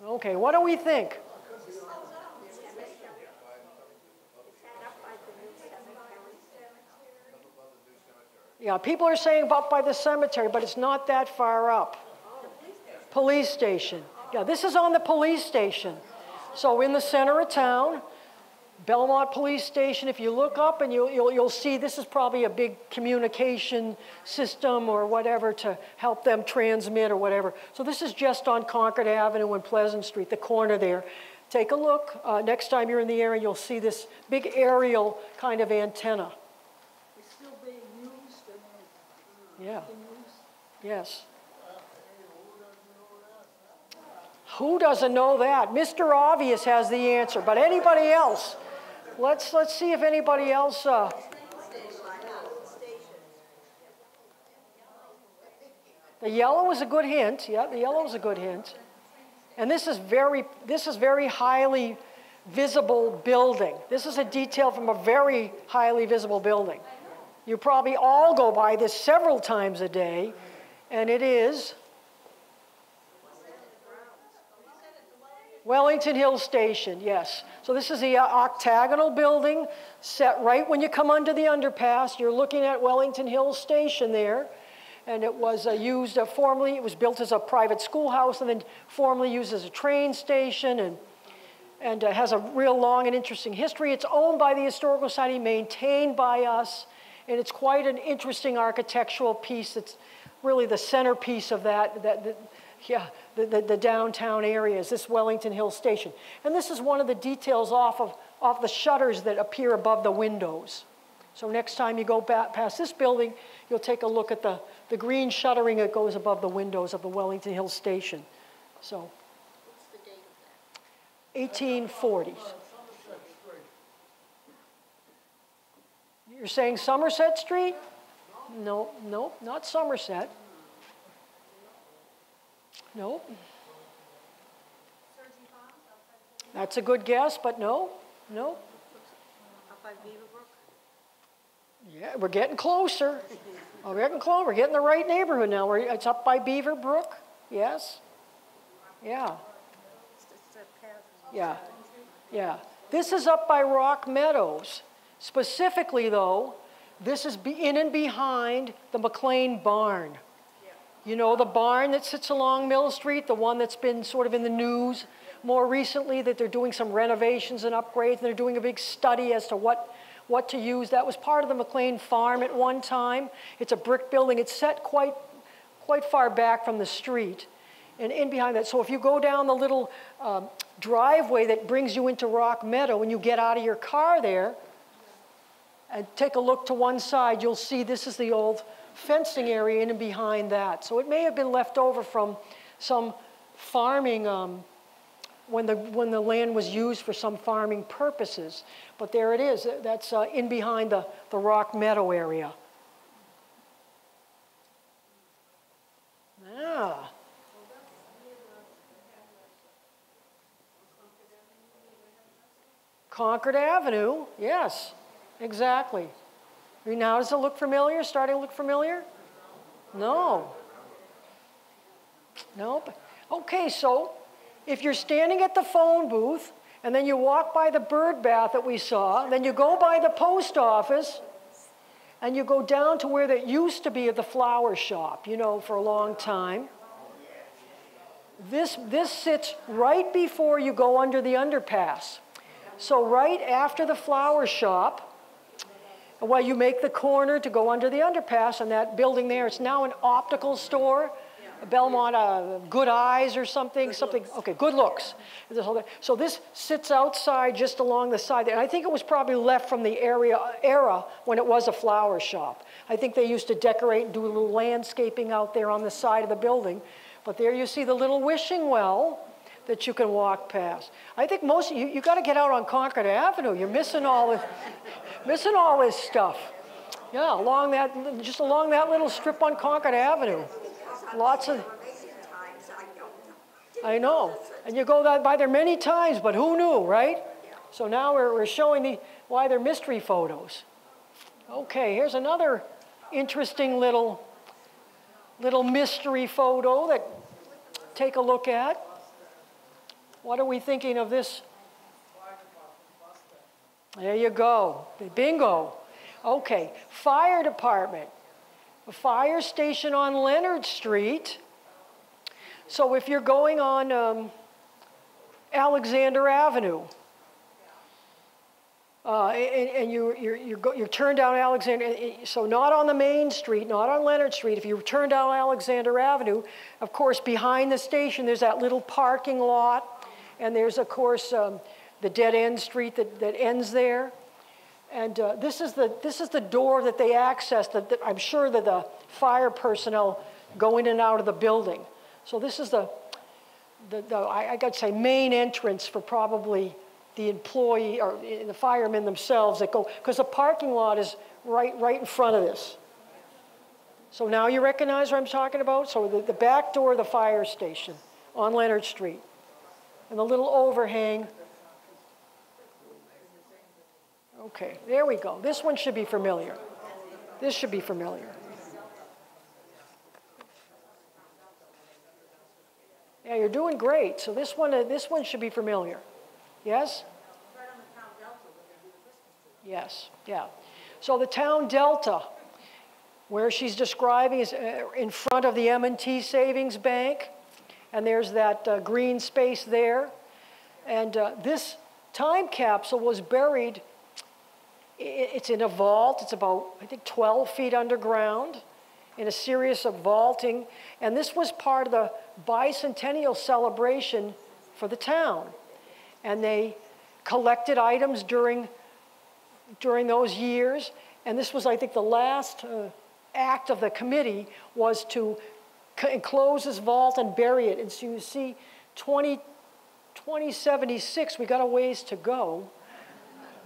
Okay, what do we think? Yeah, people are saying up by the cemetery, but it's not that far up. Police station. Yeah, this is on the police station. So in the center of town, Belmont Police Station, if you look up and you'll, you'll, you'll see this is probably a big communication system or whatever to help them transmit or whatever. So this is just on Concord Avenue and Pleasant Street, the corner there. Take a look. Uh, next time you're in the area, you'll see this big aerial kind of antenna. It's still being used and Yeah, yes. Who doesn't know that? Mr. Obvious has the answer, but anybody else? Let's, let's see if anybody else. Uh, the yellow is a good hint. Yeah, the yellow is a good hint. And this is very, this is very highly visible building. This is a detail from a very highly visible building. You probably all go by this several times a day, and it is Wellington Hill Station, yes. So this is the uh, octagonal building set right when you come under the underpass. You're looking at Wellington Hill Station there. And it was uh, used uh, formerly, it was built as a private schoolhouse and then formerly used as a train station and, and uh, has a real long and interesting history. It's owned by the Historical Society, maintained by us, and it's quite an interesting architectural piece. It's really the centerpiece of that, that, that yeah, the, the, the, downtown area is this Wellington Hill Station. And this is one of the details off of off the shutters that appear above the windows. So next time you go back past this building, you'll take a look at the, the green shuttering that goes above the windows of the Wellington Hill Station. So, What's the date of that? 1840s. You're saying Somerset Street? No, no, not Somerset. Nope. That's a good guess, but no, no. Up by Beaverbrook? Yeah, we're getting closer. Oh, we're getting close. We're getting the right neighborhood now. We're, it's up by Beaver Brook. Yes. Yeah. It's it's a path. Yeah. Yeah. This is up by Rock Meadows. Specifically, though, this is in and behind the McLean Barn. You know, the barn that sits along Mill Street, the one that's been sort of in the news more recently, that they're doing some renovations and upgrades, and they're doing a big study as to what, what to use. That was part of the McLean Farm at one time. It's a brick building. It's set quite, quite far back from the street. And in behind that, so if you go down the little um, driveway that brings you into Rock Meadow, and you get out of your car there, and take a look to one side, you'll see this is the old fencing area in and behind that. So it may have been left over from some farming um, when, the, when the land was used for some farming purposes. But there it is. That's uh, in behind the, the Rock Meadow area. Yeah. Concord Avenue, yes, exactly. Now, does it look familiar? Starting to look familiar? No. Nope. Okay, so if you're standing at the phone booth and then you walk by the bird bath that we saw, then you go by the post office and you go down to where that used to be the flower shop, you know, for a long time. This, this sits right before you go under the underpass. So, right after the flower shop, while you make the corner to go under the underpass, and that building there, it's now an optical store. Belmont, uh, Good Eyes or something, good something. Looks. Okay, Good Looks. So this sits outside just along the side there. And I think it was probably left from the area era when it was a flower shop. I think they used to decorate and do a little landscaping out there on the side of the building. But there you see the little wishing well that you can walk past. I think most you you got to get out on Concord Avenue. You're missing all this, missing all this stuff. Yeah, along that just along that little strip on Concord Avenue. Lots of. I know, and you go that by there many times, but who knew, right? So now we're, we're showing the why they're mystery photos. Okay, here's another interesting little little mystery photo that take a look at. What are we thinking of this? There you go. Bingo. Okay, fire department. A fire station on Leonard Street. So if you're going on um, Alexander Avenue, uh, and, and you, you're, you're, go, you turn down Alexander, so not on the main street, not on Leonard Street. If you turn down Alexander Avenue, of course, behind the station, there's that little parking lot, and there's, of course, um, the dead end street that, that ends there. And uh, this, is the, this is the door that they access, that, that I'm sure that the fire personnel go in and out of the building. So this is the, the, the I, I got to say, main entrance for probably the employee or the firemen themselves that go, because the parking lot is right, right in front of this. So now you recognize what I'm talking about? So the, the back door of the fire station on Leonard Street and the little overhang. Okay, there we go. This one should be familiar. This should be familiar. Yeah, you're doing great. So this one, uh, this one should be familiar. Yes? Yes, yeah. So the town delta, where she's describing is uh, in front of the M&T Savings Bank, and there's that uh, green space there. And uh, this time capsule was buried, it's in a vault, it's about, I think, 12 feet underground in a series of vaulting. And this was part of the bicentennial celebration for the town and they collected items during, during those years. And this was, I think, the last uh, act of the committee was to enclose this vault and bury it. And so you see, 20, 2076, we got a ways to go.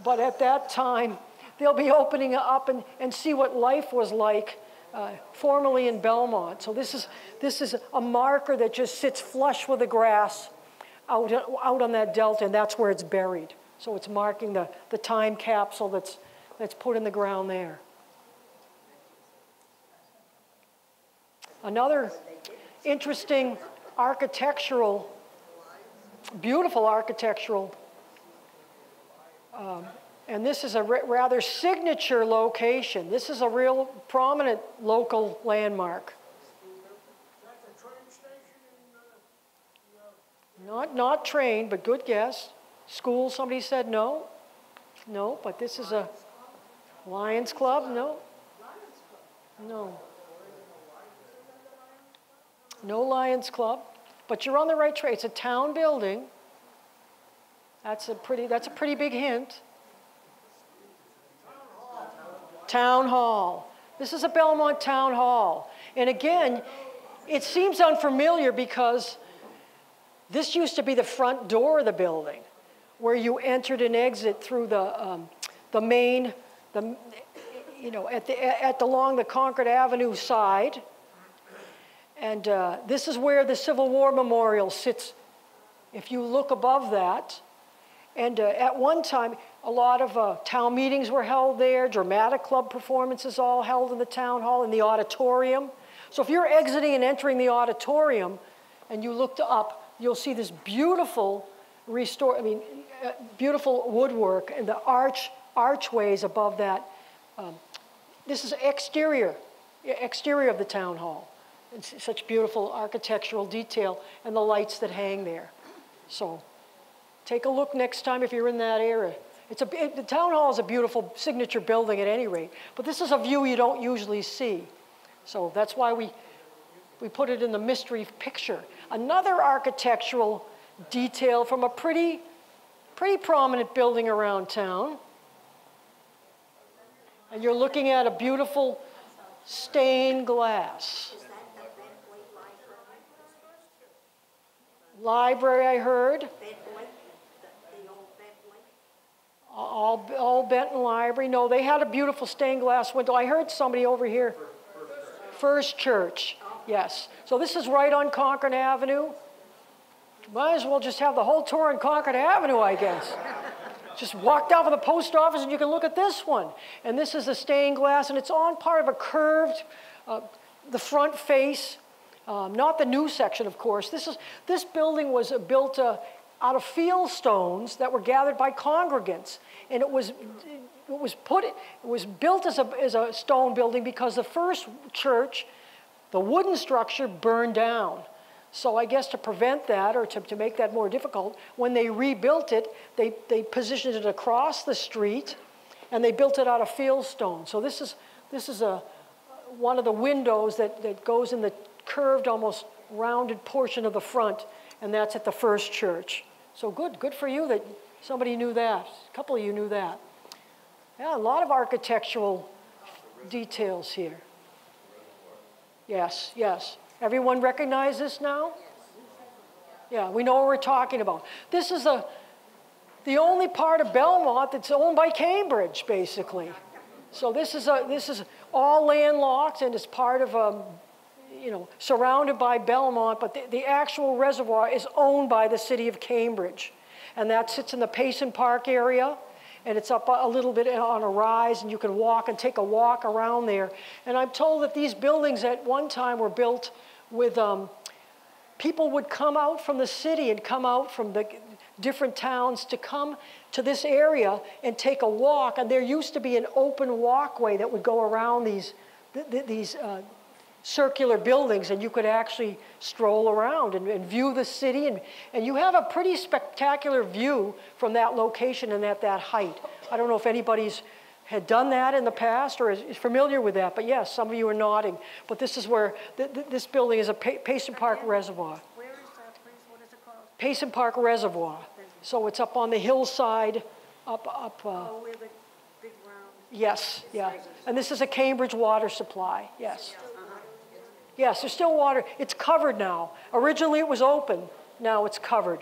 But at that time, they'll be opening up and, and see what life was like uh, formerly in Belmont. So this is, this is a marker that just sits flush with the grass out, out on that delta, and that's where it's buried. So it's marking the, the time capsule that's, that's put in the ground there. Another interesting architectural, beautiful architectural, um, and this is a rather signature location. This is a real prominent local landmark. Not, not train, but good guess. School, somebody said no. No, but this is a Lions Club? No. No. No Lions Club. But you're on the right track. It's a town building. That's a pretty, that's a pretty big hint. Town Hall. This is a Belmont Town Hall. And again, it seems unfamiliar because this used to be the front door of the building where you entered and exit through the, um, the main, the, you know, at the, at the, along the Concord Avenue side. And uh, this is where the Civil War Memorial sits. If you look above that, and uh, at one time, a lot of uh, town meetings were held there, dramatic club performances all held in the town hall, in the auditorium. So if you're exiting and entering the auditorium and you looked up, you'll see this beautiful restore, I mean, uh, beautiful woodwork and the arch, archways above that. Um, this is exterior, exterior of the town hall. It's such beautiful architectural detail and the lights that hang there. So take a look next time if you're in that area. It's a, it, the town hall is a beautiful signature building at any rate, but this is a view you don't usually see. So that's why we, we put it in the mystery picture. Another architectural detail from a pretty, pretty prominent building around town. And you're looking at a beautiful stained glass. Library, I heard. All, all Benton Library. No, they had a beautiful stained glass window. I heard somebody over here. First Church. Yes. So this is right on Concord Avenue. Might as well just have the whole tour on Concord Avenue, I guess. just walk down to the post office and you can look at this one. And this is a stained glass, and it's on part of a curved, uh, the front face, um, not the new section, of course. This, is, this building was built uh, out of field stones that were gathered by congregants. And it was, it was, put, it was built as a, as a stone building because the first church the wooden structure burned down. So I guess to prevent that or to, to make that more difficult, when they rebuilt it, they, they positioned it across the street and they built it out of fieldstone. So this is, this is a, one of the windows that, that goes in the curved, almost rounded portion of the front, and that's at the first church. So good, good for you that somebody knew that. A couple of you knew that. Yeah, a lot of architectural details here. Yes, yes. Everyone recognize this now? Yeah, we know what we're talking about. This is a, the only part of Belmont that's owned by Cambridge, basically. So this is, a, this is all landlocked and it's part of, um, you know, surrounded by Belmont, but the, the actual reservoir is owned by the city of Cambridge. And that sits in the Payson Park area and it's up a little bit on a rise, and you can walk and take a walk around there. And I'm told that these buildings at one time were built with um, people would come out from the city and come out from the different towns to come to this area and take a walk. And there used to be an open walkway that would go around these, th th these uh, circular buildings and you could actually stroll around and, and, view the city and, and you have a pretty spectacular view from that location and at that height. I don't know if anybody's had done that in the past or is, is familiar with that, but yes, some of you are nodding. But this is where th th this building is a pa Payson Park Reservoir. Where is that? What is it called? Payson Park Reservoir. So it's up on the hillside, up, up. Uh, Oh, where the big round. yes, yeah. And this is a Cambridge water supply, yes. Yes, there's still water. It's covered now. Originally it was open. Now it's covered.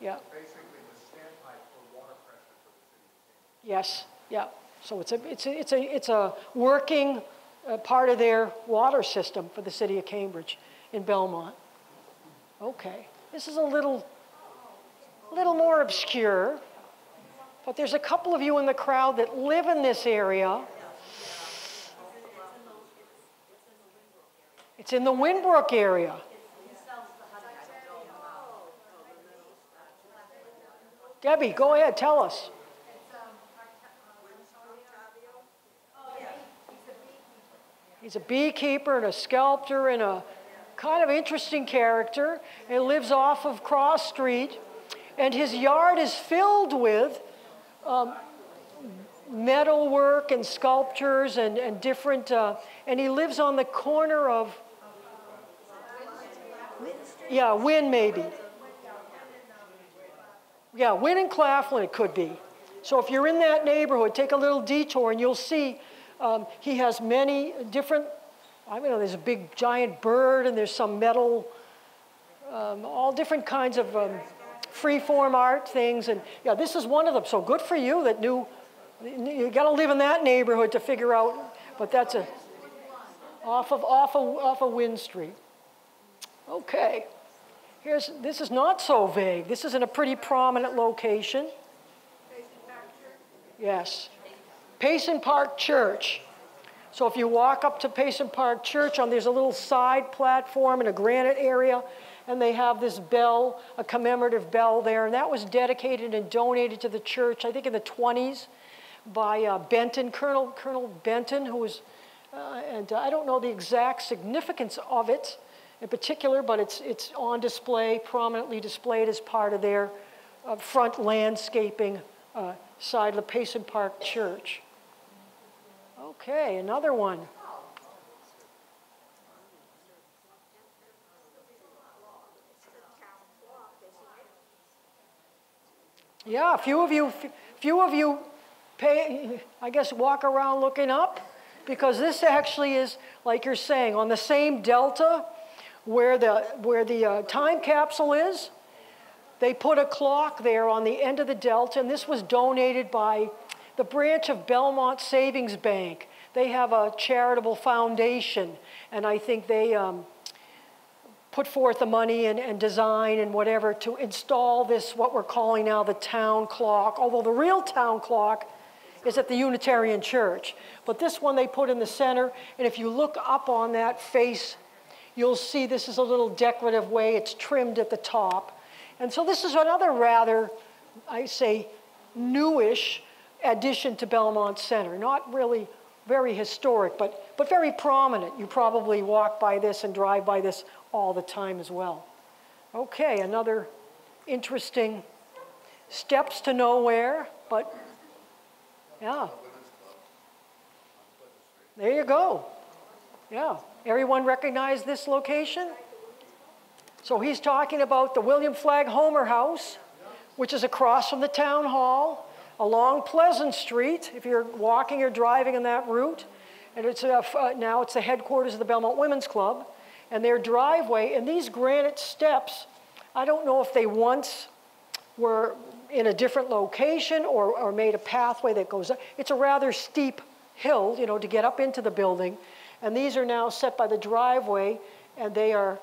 Yeah. Basically, the standpipe for water pressure for the city. Yes. Yeah. So it's a it's a it's a it's a working uh, part of their water system for the city of Cambridge in Belmont. Okay. This is a little little more obscure. But there's a couple of you in the crowd that live in this area. It's in the Winn Brook area. Debbie, go ahead, tell us. He's a beekeeper and a sculptor and a kind of interesting character. He lives off of Cross Street, and his yard is filled with um, metalwork and sculptures and, and different. Uh, and he lives on the corner of yeah, Winn maybe. Yeah, Winn and Claflin it could be. So if you're in that neighborhood, take a little detour and you'll see um, he has many different, I don't know, there's a big giant bird and there's some metal, um, all different kinds of um, free-form art things. And yeah, this is one of them. So good for you that knew, you got to live in that neighborhood to figure out, but that's a, off of, off of, off of Winn Street. Okay. Here's, this is not so vague. This is in a pretty prominent location. Yes. Payson Park Church. So if you walk up to Payson Park Church, on there's a little side platform in a granite area, and they have this bell, a commemorative bell there, and that was dedicated and donated to the church, I think in the 20s, by uh, Benton, Colonel, Colonel Benton, who was, uh, and I don't know the exact significance of it, in particular, but it's, it's on display, prominently displayed as part of their uh, front landscaping uh, side of the Payson Park Church. Okay, another one. Yeah, a few of you, few of you pay, I guess, walk around looking up because this actually is, like you're saying, on the same delta where the, where the uh, time capsule is. They put a clock there on the end of the delta, and this was donated by the branch of Belmont Savings Bank. They have a charitable foundation, and I think they um, put forth the money and, and design and whatever to install this, what we're calling now the town clock, although the real town clock is at the Unitarian Church. But this one they put in the center, and if you look up on that face, you'll see this is a little decorative way, it's trimmed at the top. And so this is another rather, I say, newish addition to Belmont Center. Not really very historic, but, but very prominent. You probably walk by this and drive by this all the time as well. Okay, another interesting steps to nowhere, but yeah. There you go. Yeah. Everyone recognize this location? So he's talking about the William Flagg Homer House, which is across from the town hall along Pleasant Street, if you're walking or driving in that route. And it's a, uh, now it's the headquarters of the Belmont Women's Club. And their driveway, and these granite steps, I don't know if they once were in a different location or, or made a pathway that goes up. It's a rather steep hill, you know, to get up into the building. And these are now set by the driveway, and they are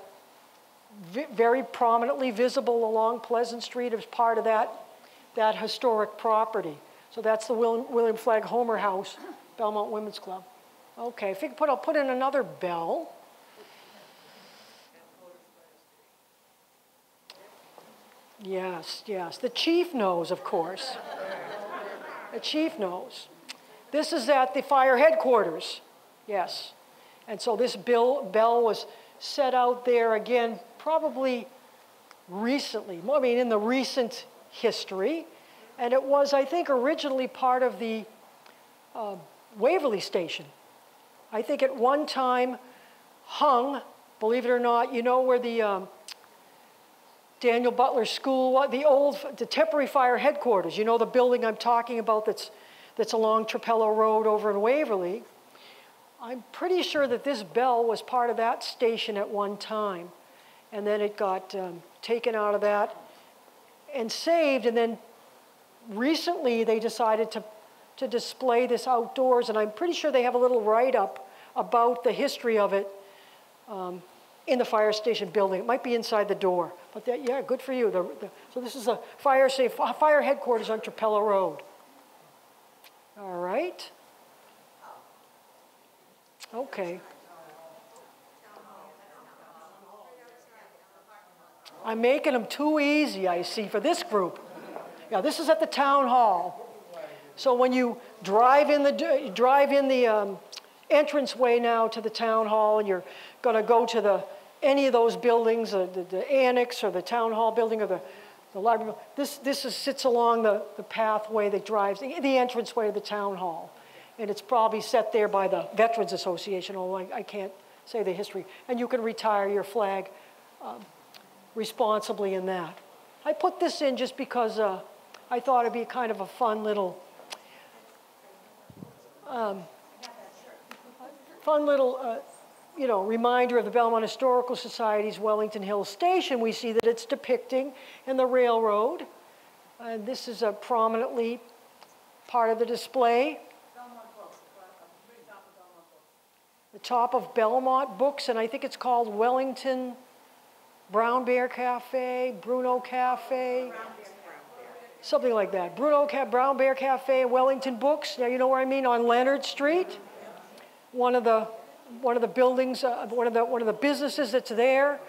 very prominently visible along Pleasant Street as part of that, that historic property. So that's the William, William Flagg Homer House, Belmont Women's Club. Okay, if you could put, I'll put in another bell. Yes, yes. The chief knows, of course. The chief knows. This is at the fire headquarters. Yes. And so this bill, bell was set out there again, probably recently, I mean, in the recent history. And it was, I think, originally part of the uh, Waverly Station. I think at one time hung, believe it or not, you know where the um, Daniel Butler School, the old, the temporary fire headquarters, you know the building I'm talking about that's, that's along Trapelo Road over in Waverly. I'm pretty sure that this bell was part of that station at one time. And then it got um, taken out of that and saved. And then recently they decided to, to display this outdoors. And I'm pretty sure they have a little write up about the history of it um, in the fire station building. It might be inside the door. But that, yeah, good for you. The, the, so this is a fire, safe, fire headquarters on Trapelo Road. All right. Okay. I'm making them too easy, I see, for this group. Yeah, this is at the town hall. So when you drive in the drive in the um, entranceway now to the town hall, and you're going to go to the any of those buildings, uh, the, the, annex or the town hall building or the, the library, this this is, sits along the, the pathway that drives the, the entranceway of the town hall and it's probably set there by the Veterans Association, although I, I can't say the history. And you can retire your flag um, responsibly in that. I put this in just because uh, I thought it'd be kind of a fun little, um, fun little, uh, you know, reminder of the Belmont Historical Society's Wellington Hill Station. We see that it's depicting in the railroad, and this is a prominently part of the display. the top of Belmont Books, and I think it's called Wellington Brown Bear Cafe, Bruno Cafe, something like that. Bruno Ca- Brown Bear Cafe, Wellington Books. Now you know where I mean on Leonard Street. One of the one of the buildings, uh, one of the one of the businesses that's there,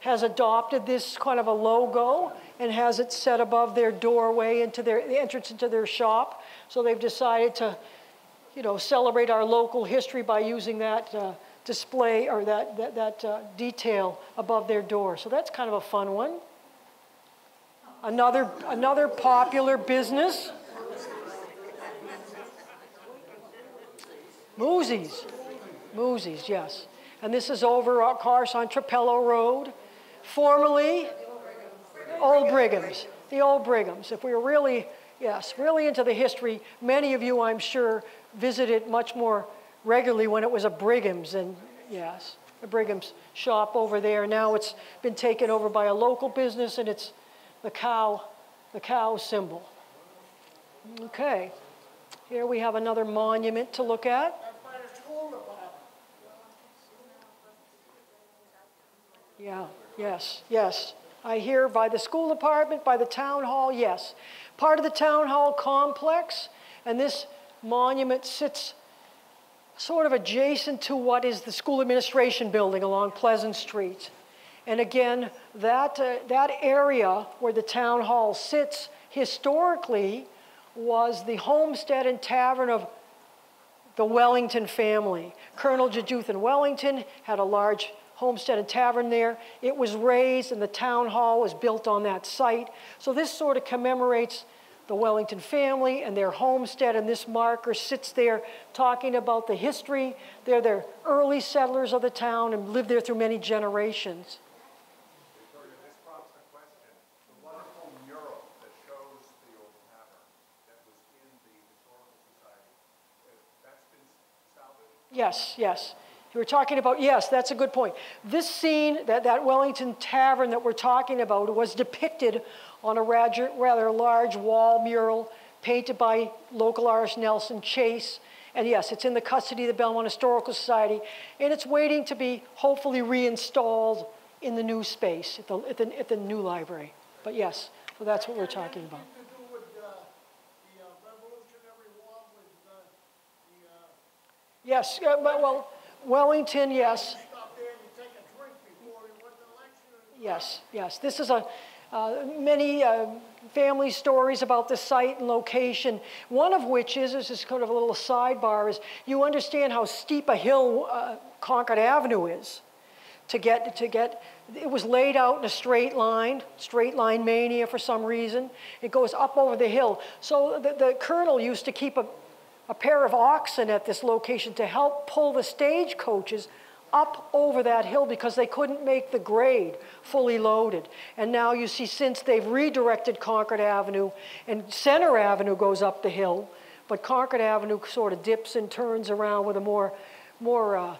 has adopted this kind of a logo and has it set above their doorway into their the entrance into their shop. So they've decided to you know, celebrate our local history by using that uh, display or that, that, that uh, detail above their door. So that's kind of a fun one. Another, another popular business. Moosey's. Moosey's, yes. And this is over, of course, on Trapelo Road. Formerly, Old Brigham's. The Old Brigham's. If we were really, yes, really into the history, many of you, I'm sure, visited much more regularly when it was a Brigham's, and yes, a Brigham's shop over there. Now it's been taken over by a local business, and it's the cow, the cow symbol. Okay, here we have another monument to look at. Yeah, yes, yes. I hear by the school department, by the town hall, yes. Part of the town hall complex, and this monument sits sort of adjacent to what is the school administration building along Pleasant Street. And again, that, uh, that area where the town hall sits historically was the homestead and tavern of the Wellington family. Colonel Jeduthan Wellington had a large homestead and tavern there. It was raised and the town hall was built on that site. So this sort of commemorates the Wellington family and their homestead, and this marker sits there talking about the history. They're the early settlers of the town and lived there through many generations. Viktoria, this prompts a question. The wonderful mural that shows the old tavern that was in the Historical Society, uh, that's been salvaged? Yes, yes. You were talking about, yes, that's a good point. This scene, that, that Wellington Tavern that we're talking about, was depicted on a rather, rather large wall mural painted by local artist Nelson Chase. And yes, it's in the custody of the Belmont Historical Society, and it's waiting to be hopefully reinstalled in the new space, at the, at the, at the new library. But yes, so that's what we're talking about. Anything to do with, uh, uh, Revolutionary War with, uh, Yes, uh, but, well, Wellington, yes. stop there and you take a drink before he won the election? Yes, yes. This is a, uh, many uh, family stories about the site and location. One of which is, this is kind of a little sidebar, is you understand how steep a hill uh, Concord Avenue is to get, to get, it was laid out in a straight line, straight line mania for some reason. It goes up over the hill. So the, the colonel used to keep a, a pair of oxen at this location to help pull the stagecoaches up over that hill because they couldn't make the grade fully loaded. And now you see, since they've redirected Concord Avenue and Center Avenue goes up the hill, but Concord Avenue sort of dips and turns around with a more, more uh,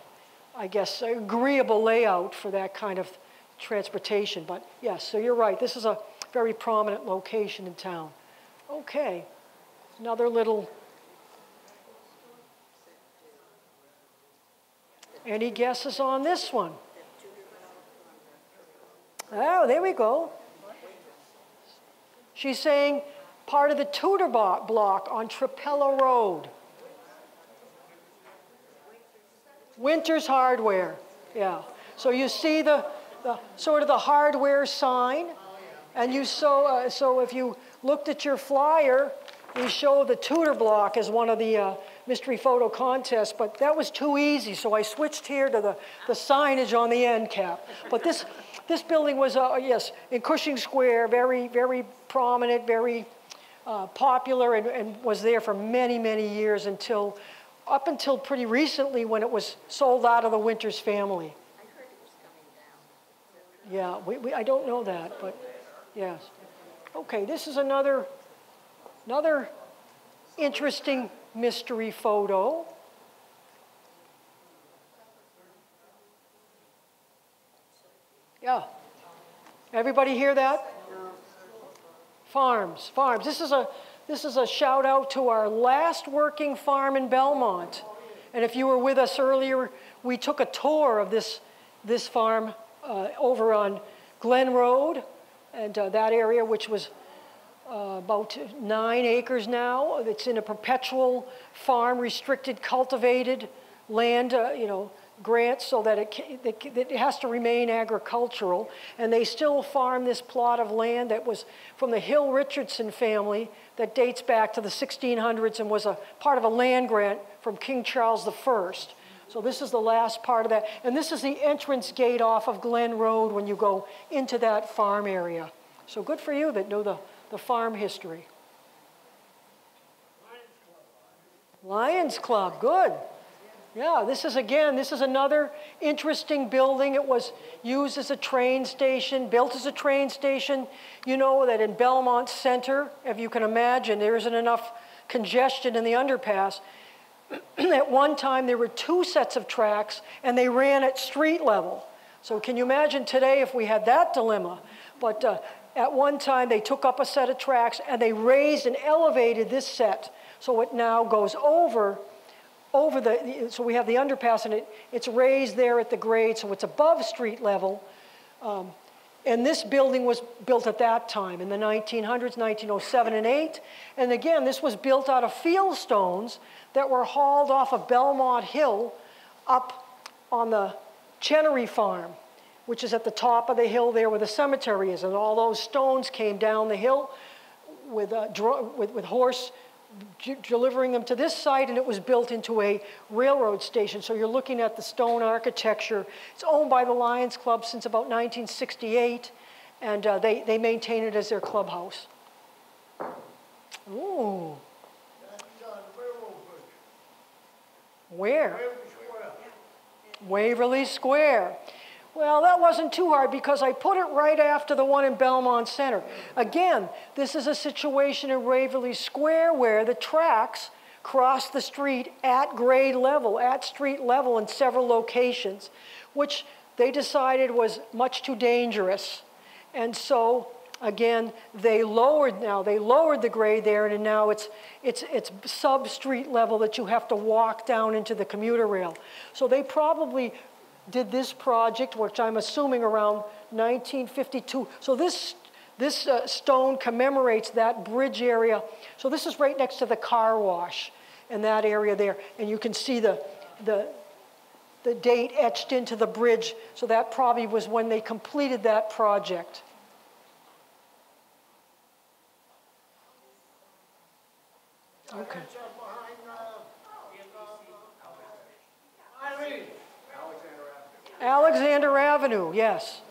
I guess, agreeable layout for that kind of transportation. But yes, so you're right. This is a very prominent location in town. Okay, another little Any guesses on this one? Oh, there we go. She's saying part of the Tudor block on Trapelo Road. Winter's Hardware, yeah. So you see the, the sort of the hardware sign, and you so uh, so if you looked at your flyer, we show the Tudor block as one of the uh, mystery photo contest, but that was too easy, so I switched here to the, the signage on the end cap. But this, this building was, uh, yes, in Cushing Square, very, very prominent, very uh, popular, and, and was there for many, many years until, up until pretty recently when it was sold out of the Winters family. Yeah, we, we, I don't know that, but yes. Okay, this is another, another interesting mystery photo. Yeah. Everybody hear that? Farms, farms. This is a this is a shout out to our last working farm in Belmont. And if you were with us earlier, we took a tour of this this farm uh, over on Glen Road and uh, that area, which was uh, about nine acres now. It's in a perpetual farm, restricted, cultivated land, uh, you know, grants so that it, that it has to remain agricultural. And they still farm this plot of land that was from the Hill Richardson family that dates back to the 1600s and was a part of a land grant from King Charles I. So this is the last part of that. And this is the entrance gate off of Glen Road when you go into that farm area. So good for you that know the, the farm history. Lions Club, good. Yeah, this is again, this is another interesting building. It was used as a train station, built as a train station. You know that in Belmont Center, if you can imagine, there isn't enough congestion in the underpass. at one time, there were two sets of tracks and they ran at street level. So, can you imagine today if we had that dilemma? But uh, at one time, they took up a set of tracks and they raised and elevated this set. So it now goes over over the so we have the underpass and it, it's raised there at the grade so it's above street level. Um, and this building was built at that time in the 1900s 1907 and 8 and again this was built out of field stones that were hauled off of belmont hill up on the chenery farm which is at the top of the hill there where the cemetery is and all those stones came down the hill with, uh, with, with horse delivering them to this site, and it was built into a railroad station. So you're looking at the stone architecture. It's owned by the Lions Club since about 1968, and uh, they, they maintain it as their clubhouse. Ooh, where? Waverly Square. Waverly Square. Well, that wasn't too hard because I put it right after the one in Belmont Center. Again, this is a situation in Waverly Square where the tracks cross the street at grade level, at street level in several locations, which they decided was much too dangerous. And so, again, they lowered now, they lowered the grade there, and now it's, it's, it's sub street level that you have to walk down into the commuter rail. So they probably did this project, which I'm assuming around 1952. So this, this uh, stone commemorates that bridge area. So this is right next to the car wash in that area there. And you can see the, the, the date etched into the bridge. So that probably was when they completed that project. Okay. That's, uh, behind, uh, uh, Eileen. Alexander Avenue, yes.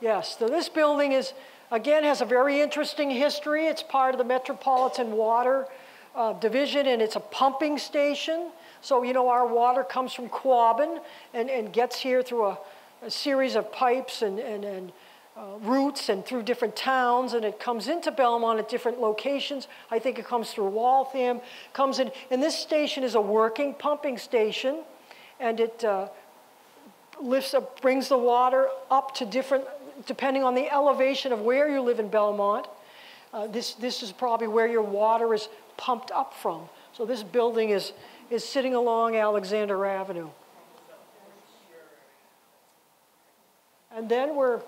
Yes, so this building is, again, has a very interesting history. It's part of the Metropolitan Water uh, Division and it's a pumping station. So, you know, our water comes from Quabbin and, and gets here through a, a series of pipes and, and, and uh, routes and through different towns and it comes into Belmont at different locations. I think it comes through Waltham, comes in, and this station is a working pumping station and it uh, lifts up, brings the water up to different, depending on the elevation of where you live in Belmont. Uh, this, this is probably where your water is pumped up from. So this building is, is sitting along Alexander Avenue. And then we're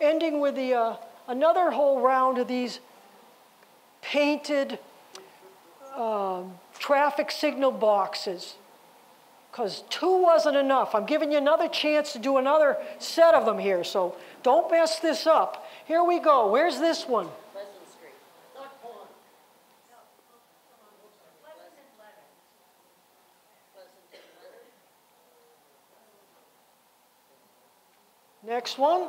ending with the, uh, another whole round of these painted um, traffic signal boxes because two wasn't enough. I'm giving you another chance to do another set of them here, so don't mess this up. Here we go. Where's this one? Next one.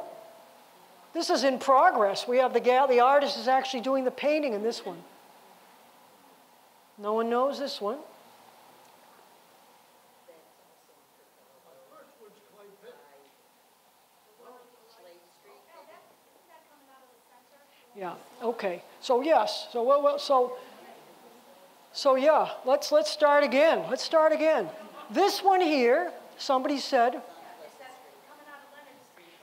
This is in progress. We have the gal, the artist is actually doing the painting in this one. No one knows this one. Firstwood's Clay Pit. Slade Street. Yeah. Okay. So yes. So well, well so so yeah. Let's let's start again. Let's start again. This one here. Somebody said.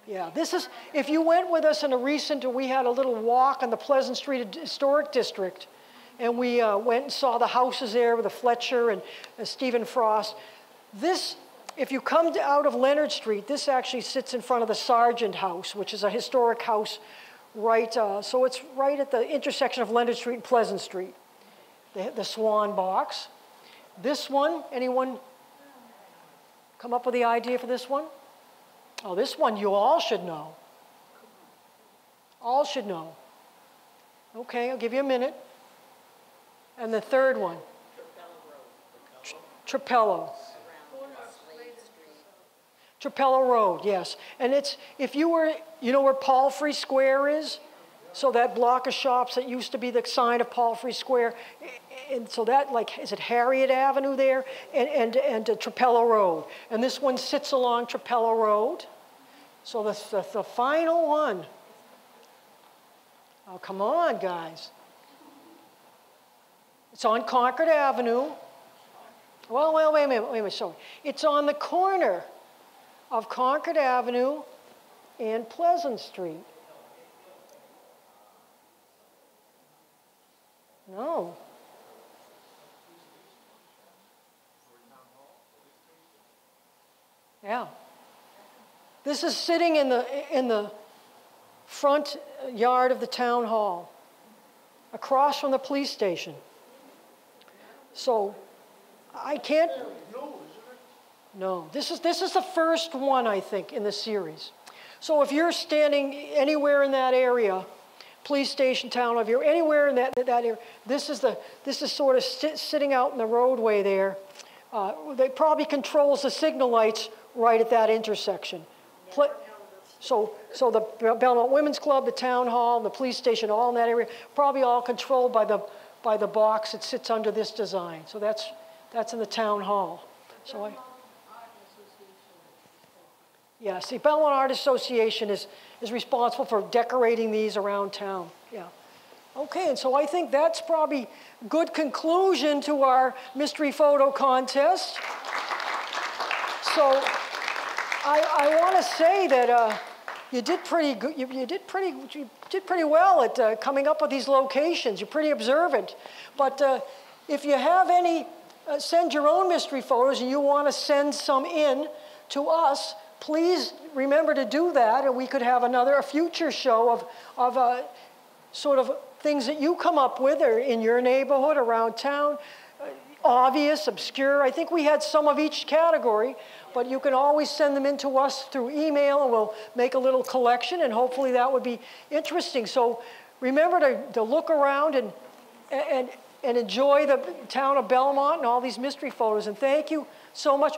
Yeah. This is. If you went with us in a recent, we had a little walk on the Pleasant Street Historic District, and we uh, went and saw the houses there with the Fletcher and uh, Stephen Frost. This. If you come out of Leonard Street, this actually sits in front of the Sargent House, which is a historic house right, uh, so it's right at the intersection of Leonard Street and Pleasant Street. The, the Swan Box. This one, anyone come up with the idea for this one? Oh, this one you all should know. All should know. Okay, I'll give you a minute. And the third one, Tr- Trapelo. Trapelo Road, yes. And it's, if you were, you know where Palfrey Square is? So that block of shops that used to be the sign of Palfrey Square. And so that, like, is it Harriet Avenue there? And, and, and uh, Trapelo Road. And this one sits along Trapelo Road. So the, the, the final one. Oh, come on, guys. It's on Concord Avenue. Well, well, wait a minute, wait a minute, sorry. It's on the corner of Concord Avenue and Pleasant Street. No. Yeah. This is sitting in the, in the front yard of the town hall, across from the police station. So I can't. No, this is, this is the first one, I think, in the series. So if you're standing anywhere in that area, police station, town of here, anywhere in that, that area. This is the, this is sort of sit, sitting out in the roadway there. Uh, they probably controls the signal lights right at that intersection. Pla- so, so the Belmont Women's Club, the town hall, the police station, all in that area, probably all controlled by the, by the box that sits under this design. So that's, that's in the town hall. So I, yeah, see, Belmont Art Association is, is responsible for decorating these around town, yeah. Okay, and so I think that's probably good conclusion to our mystery photo contest. So I, I want to say that uh, you did pretty good. You, you did pretty. You did pretty well at uh, coming up with these locations. You're pretty observant. But uh, if you have any, uh, send your own mystery photos, and you want to send some in to us. Please remember to do that, and we could have another a future show of of uh, sort of things that you come up with, or in your neighborhood, around town obvious, obscure. I think we had some of each category, but you can always send them in to us through email and we'll make a little collection and hopefully that would be interesting. So remember to, to look around and, and, and enjoy the town of Belmont and all these mystery photos. And thank you so much.